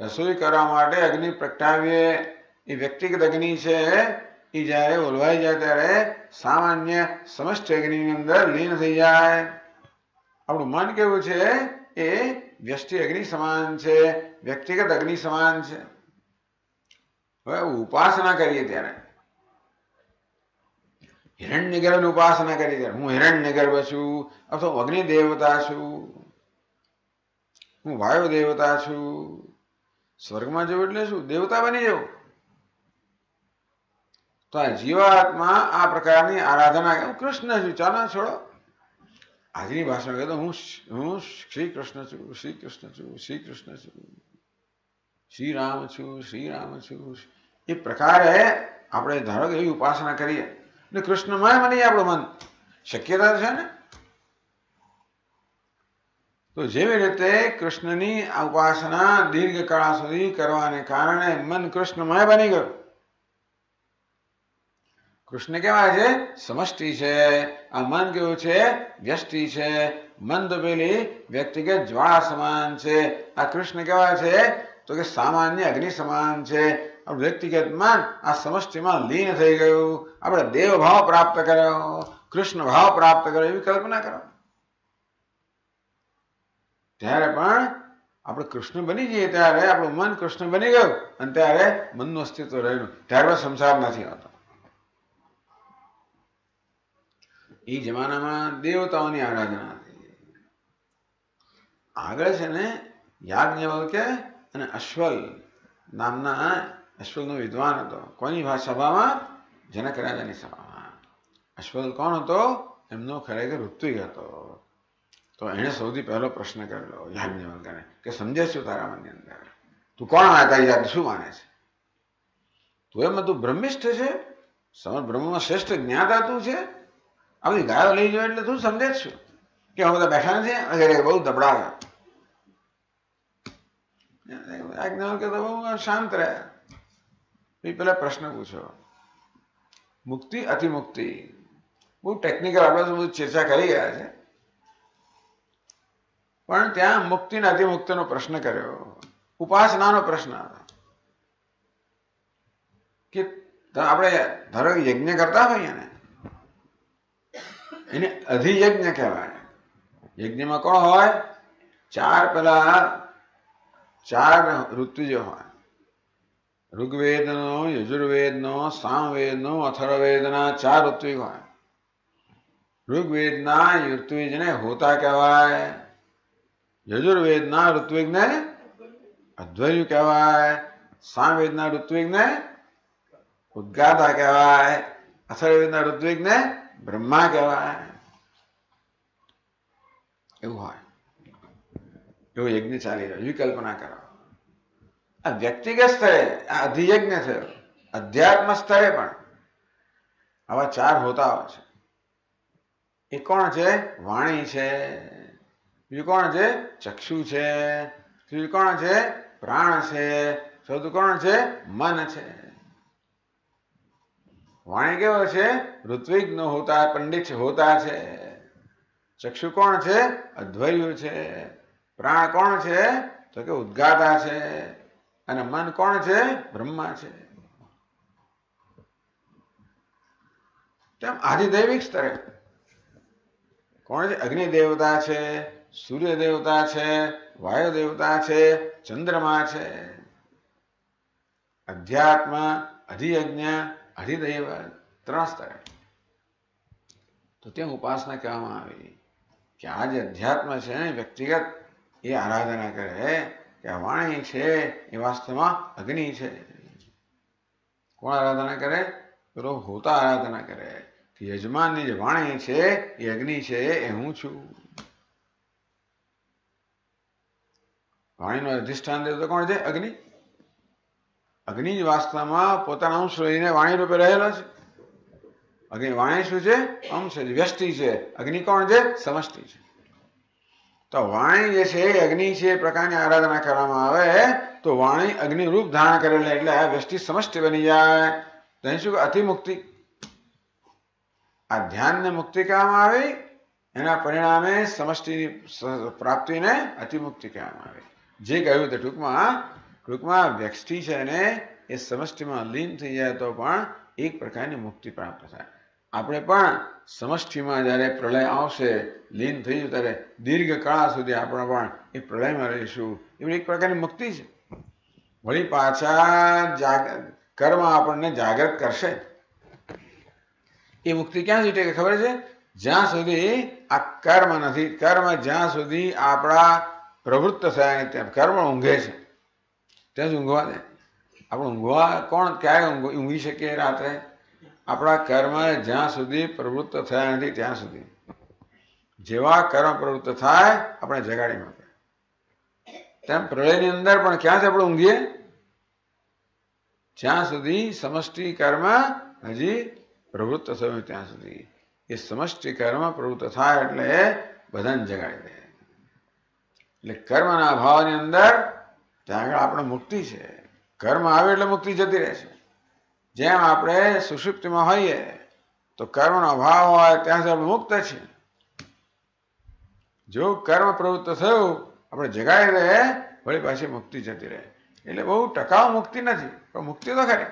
રસોઈ કરવા માટે અગ્નિ પ્રગટાવીએ એ વ્યક્તિગત અગ્નિ છે એ જ્યારે ઓલવાઈ જાય ત્યારે સામાન્ય સમષ્ટિ અગ્નિની અંદર લીન થઈ જાય આપણું મન કેવું છે એ વ્યષ્ટિ અગ્નિ સમાન છે, વ્યક્તિગત અગ્નિ સમાન છે. હવે ઉપાસના કરીએ ત્યારે. હિરણ નિગર ઉપાસના કરી ત્યારે. હું હિરણ્ય ગર્ભ છું, અથવા અગ્નિ દેવતા છું. હું વાયુ દેવતા છું. સ્વર્ગમાં જવું એટલે શું? દેવતા બની જવું. તો આ જીવાત્મા આ પ્રકારની આરાધના. કૃષ્ણ છું. ચાલો, છોડો. આજની ભાષામાં કહે તો હું હું શ્રી કૃષ્ણ છું શ્રી કૃષ્ણ છું શ્રી કૃષ્ણ છું શ્રી રામ છું શ્રી રામ છું એ પ્રકારે આપણે ધારો કે એવી ઉપાસના કરીએ ને કૃષ્ણમય બની આપણું મન શક્યતા છે ને તો જેવી રીતે કૃષ્ણની ઉપાસના દીર્ઘકાળ સુધી કરવાને કારણે મન કૃષ્ણમય બની ગયું કૃષ્ણ કેવા છે સમષ્ટિ છે આ મન કેવું છે વ્યષ્ટિ છે મન તો પેલી વ્યક્તિગત જ્વાળા સમાન છે આ કૃષ્ણ કેવા છે તો કે સામાન્ય અગ્નિ સમાન છે વ્યક્તિગત મન આ સમષ્ટિમાં લીન થઈ ગયું આપણે દેવ ભાવ પ્રાપ્ત કર્યો કૃષ્ણ ભાવ પ્રાપ્ત કર્યો એવી કલ્પના કરો ત્યારે પણ આપણે કૃષ્ણ બની જઈએ ત્યારે આપણું મન કૃષ્ણ બની ગયું અને ત્યારે મનનું અસ્તિત્વ રહેલું ત્યારબાદ સંસાર નથી હોતો એ જમાનામાં દેવતાઓની આરાધના હતી. આગળ છે ને યાજ્ઞવલ્કે અને અશ્વલ નામના અશ્વલનો વિદ્વાન હતો. કોની સભામાં? જનક રાજાની સભામાં. અશ્વલ કોણ હતો? એમનો ખરેખર ઋત્વિક હતો. તો એણે સૌથી પહેલો પ્રશ્ન કરેલો યાજ્ઞવલ્કને કે સમજે છું તારા મનની અંદર? તું કોણ તારી જાત શું માને છે? તું એમાં તું બ્રહ્મિષ્ઠ છે? સમર બ્રહ્મમાં શ્રેષ્ઠ જ્ઞાતા તું છે? આ ગાયો લઈ જાય એટલે તું સમજે જ છું? કે અમે બેઠા નથી અરે બહુ દબડાવે આજ્ઞા શાંત રહ્યા પેલા પ્રશ્ન પૂછો. મુક્તિ, અતિમુક્તિ? બહુ ટેકનિકલ આપણે બધું ચર્ચા કરી ગયા છે. પણ ત્યાં મુક્તિ ને અતિમુક્તિનો પ્રશ્ન કર્યો. ઉપાસનાનો પ્રશ્ન. કે આપણે ધારો યજ્ઞ કરતા હોઈએ ને એને અધિયજ્ઞ કહેવાય. યજ્ઞમાં કોણ હોય? ચાર પેલા ચાર ઋતુજો હોય. ઋગ્વેદનો, યજુર્વેદનો, સામવેદનો, અથર્વવેદના ચાર ઋત્વિક હોય. ઋગ્વેદના ઋત્વિજને હોતા કહેવાય. યજુર્વેદના ઋત્વિજને અધ્વર્યુ કહેવાય. સામવેદના ઋત્વિજને ઉદ્ગાતા કહેવાય. અથર્વવેદના ઋત્વિજને બ્રહ્મા કહેવાય એવું હોય. એવો યજ્ઞ ચાલી રહ્યો, એવી કલ્પના કરો. આ વ્યક્તિગત સ્તરે આ અધિયજ્ઞ થયો અધ્યાત્મ સ્તરે પણ આવા ચાર હોતાઓ છે. એ કોણ છે? વાણી છે. બીજું કોણ છે? ચક્ષુ છે. ત્રીજું કોણ છે? પ્રાણ છે. ચોથું કોણ છે? મન છે. વાણી કેવો છે? ઋત્વિક નો હોતા, પંડિત હોતા છે. ચક્ષુ કોણ છે? અદ્વૈયુ છે. પ્રાણ કોણ છે? તો કે ઉદ્ગાતા છે. અને મન કોણ છે? બ્રહ્મા છે. તેમ આધિદૈવિક સ્તરે. કોણ છે? અગ્નિ દેવતા છે, સૂર્ય દેવતા છે, વાયુ દેવતા છે, ચંદ્રમા છે. અધ્યાત્મ, અધિયજ્ઞ અધિદૈવ ત્રણ સ્તરે તો ત્યાં ઉપાસના કહેવામાં આવી કે આ જે અધ્યાત્મ છે ને વ્યક્તિગત એ આરાધના કરે કે આ વાણી છે એ વાસ્તવમાં અગ્નિ છે કોણ આરાધના કરે પેલો હોતા આરાધના કરે કે યજમાનની જે વાણી છે એ અગ્નિ છે એ હું છું વાણીનો અધિષ્ઠાન દેવતો કોણ છે અગ્નિ અગ્નિ જ વાસ્તવમાં પોતાના અંશ લઈને વાણી રૂપે રહેલો છે. અગ્નિ વાણી શું છે? અંશ છે છે. અગ્નિ કોણ છે? સમષ્ટિ છે. તો વાણી જે છે, અગ્નિ છે, એ પ્રકારની આરાધના કરવામાં આવે, તો વાણી અગ્નિ રૂપ ધારણ કરેલ એટલે આ વ્યષ્ટિ સમષ્ટિ બની જાય. તો શું અતિમુક્તિ આ ધ્યાનને મુક્તિ કહેવામાં આવી, એના પરિણામે સમષ્ટિની પ્રાપ્તિને અતિમુક્તિ કહેવામાં આવે. જે કહ્યું તે ટૂંકમાં ટૂંકમાં વ્યક્તિ છે ને એ સમષ્ટિમાં લીન થઈ જાય તો પણ એક પ્રકારની મુક્તિ પ્રાપ્ત થાય. આપણે પણ સમષ્ટિમાં જ્યારે પ્રલય આવશે, લીન થઈ ત્યારે દીર્ઘ કાળ સુધી આપણે પણ એ પ્રલયમાં રહીશું. એવી એક પ્રકારની મુક્તિ છે. વળી પાછા જાગ, કર્મ આપણને જાગૃત કરશે. એ મુક્તિ ક્યાં સુધી ખબર છે? જ્યાં સુધી આ કર્મ નથી. કર્મ જ્યાં સુધી આપણા પ્રવૃત્ત થયા ત્યાં કર્મ ઊંઘે છે. ત્યાં જ ઊંઘવા દે આપણે ઊંઘવા કોણ ક્યારે ઊંઘી શકીએ રાત્રે આપણા કર્મ જ્યાં સુધી પ્રવૃત્ત થયા નથી ત્યાં સુધી જેવા કર્મ પ્રવૃત્ત થાય આપણે જગાડી મૂકે તેમ પ્રલયની અંદર પણ ક્યાંથી આપણે ઊંઘીએ જ્યાં સુધી સમષ્ટિ કર્મ હજી પ્રવૃત્ત થયું ત્યાં સુધી એ સમષ્ટિ કર્મ પ્રવૃત્ત થાય એટલે બધાને જગાડી દે એટલે કર્મના અભાવની અંદર ત્યાં આગળ આપણે મુક્તિ છે. કર્મ આવે એટલે મુક્તિ જતી રહે છે. જેમ આપણે સુષુપ્તિમાં હોઈએ, તો કર્મનો અભાવ હોય ત્યાં સુધી મુક્ત છે જો કર્મ પ્રવૃત્ત થયું, આપણે જગાઈ રહે, વળી પાછી મુક્તિ જતી રહે. એટલે બહુ ટકાઉ મુક્તિ નથી, પણ મુક્તિ તો ખરી.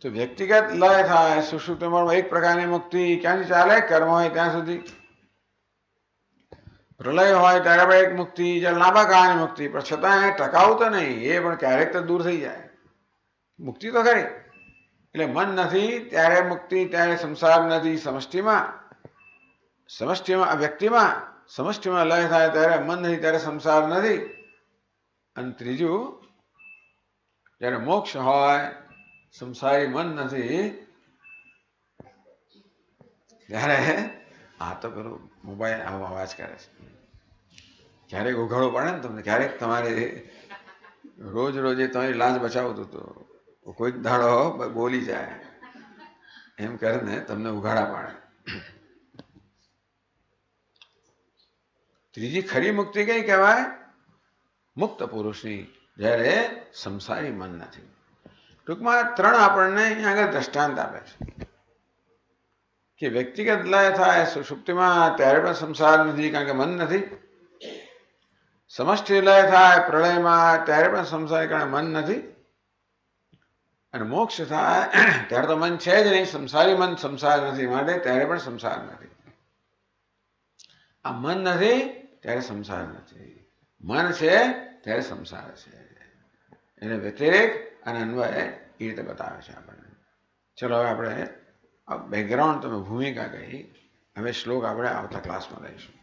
તો વ્યક્તિગત લય થાય, સુષુપ્તિમાં એક પ્રકારની મુક્તિ ક્યાંથી ચાલે? કર્મ હોય ત્યાં સુધી. પ્રલય હોય ત્યારે પણ એક મુક્તિ લાંબા ગાળાની મુક્તિ, પણ છતાં ટકાઉ તો નહીં, એ પણ ક્યારેક તો દૂર થઈ જાય. મુક્તિ તો ખરી, એટલે મન નથી ત્યારે મુક્તિ, ત્યારે સંસાર નથી સમષ્ટિમાં. સમષ્ટિમાં વ્યક્તિમાં સમષ્ટિમાં લય થાય ત્યારે મન નથી, ત્યારે સંસાર નથી. અને ત્રીજું, જ્યારે મોક્ષ હોય, સંસારી મન નથી, ત્યારે આ તો પેલું મોબાઈલ આવો અવાજ કરે છે. ક્યારેક ઉઘાડો પડે ને તમને, ક્યારેક તમારે રોજ રોજે તમારી લાંચ બચાવતું હતું કોઈક દાડો બોલી જાય. એમ કરીને તમને ઉઘાડા પાડે. ત્રીજી ખરી મુક્તિ કઈ કહેવાય? મુક્ત પુરુષની. જ્યારે સંસારી મન નથી. ટૂંકમાં ત્રણ આપણને અહીંયા આગળ દ્રષ્ટાંત આપે છે. કે વ્યક્તિગત લય થાય, સુષુપ્તિમાં ત્યારે પણ સંસાર નથી, કારણ કે મન નથી. સમષ્ટિ લય થાય પ્રલયમાં ત્યારે પણ સંસાર કારણે મન નથી. અને મોક્ષ થાય, ત્યારે તો મન છે જ નહીં. સંસારી મન સંસાર નથી માટે ત્યારે પણ સંસાર નથી. આ મન નથી, ત્યારે સંસાર નથી. મન છે, ત્યારે સંસાર છે. એને વ્યતિરેક અને અન્વય એ રીતે બતાવે છે આપણને. ચલો હવે આપણે બેકગ્રાઉન્ડ તમે ભૂમિકા કહી, હવે શ્લોક આપણે આવતા ક્લાસમાં લઈશું.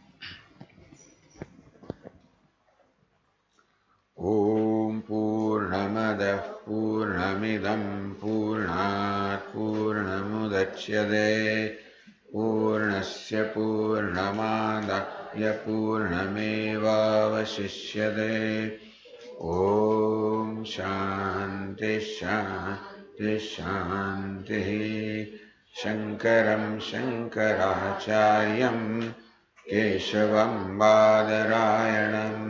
ॐ पूर्णमदः पूर्णमिदं पूर्णात् पूर्णमुदच्यते। पूर्णस्य पूर्णमादाय पूर्णमेवावशिष्यते। ॐ शान्तिः शङ्करं शङ्कराचार्यं केशवं बादरायणम्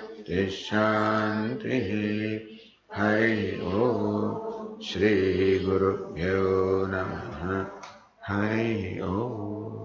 शान्तिः। हरिः ॐ श्रीगुरुभ्यो नमः। हरिः ॐ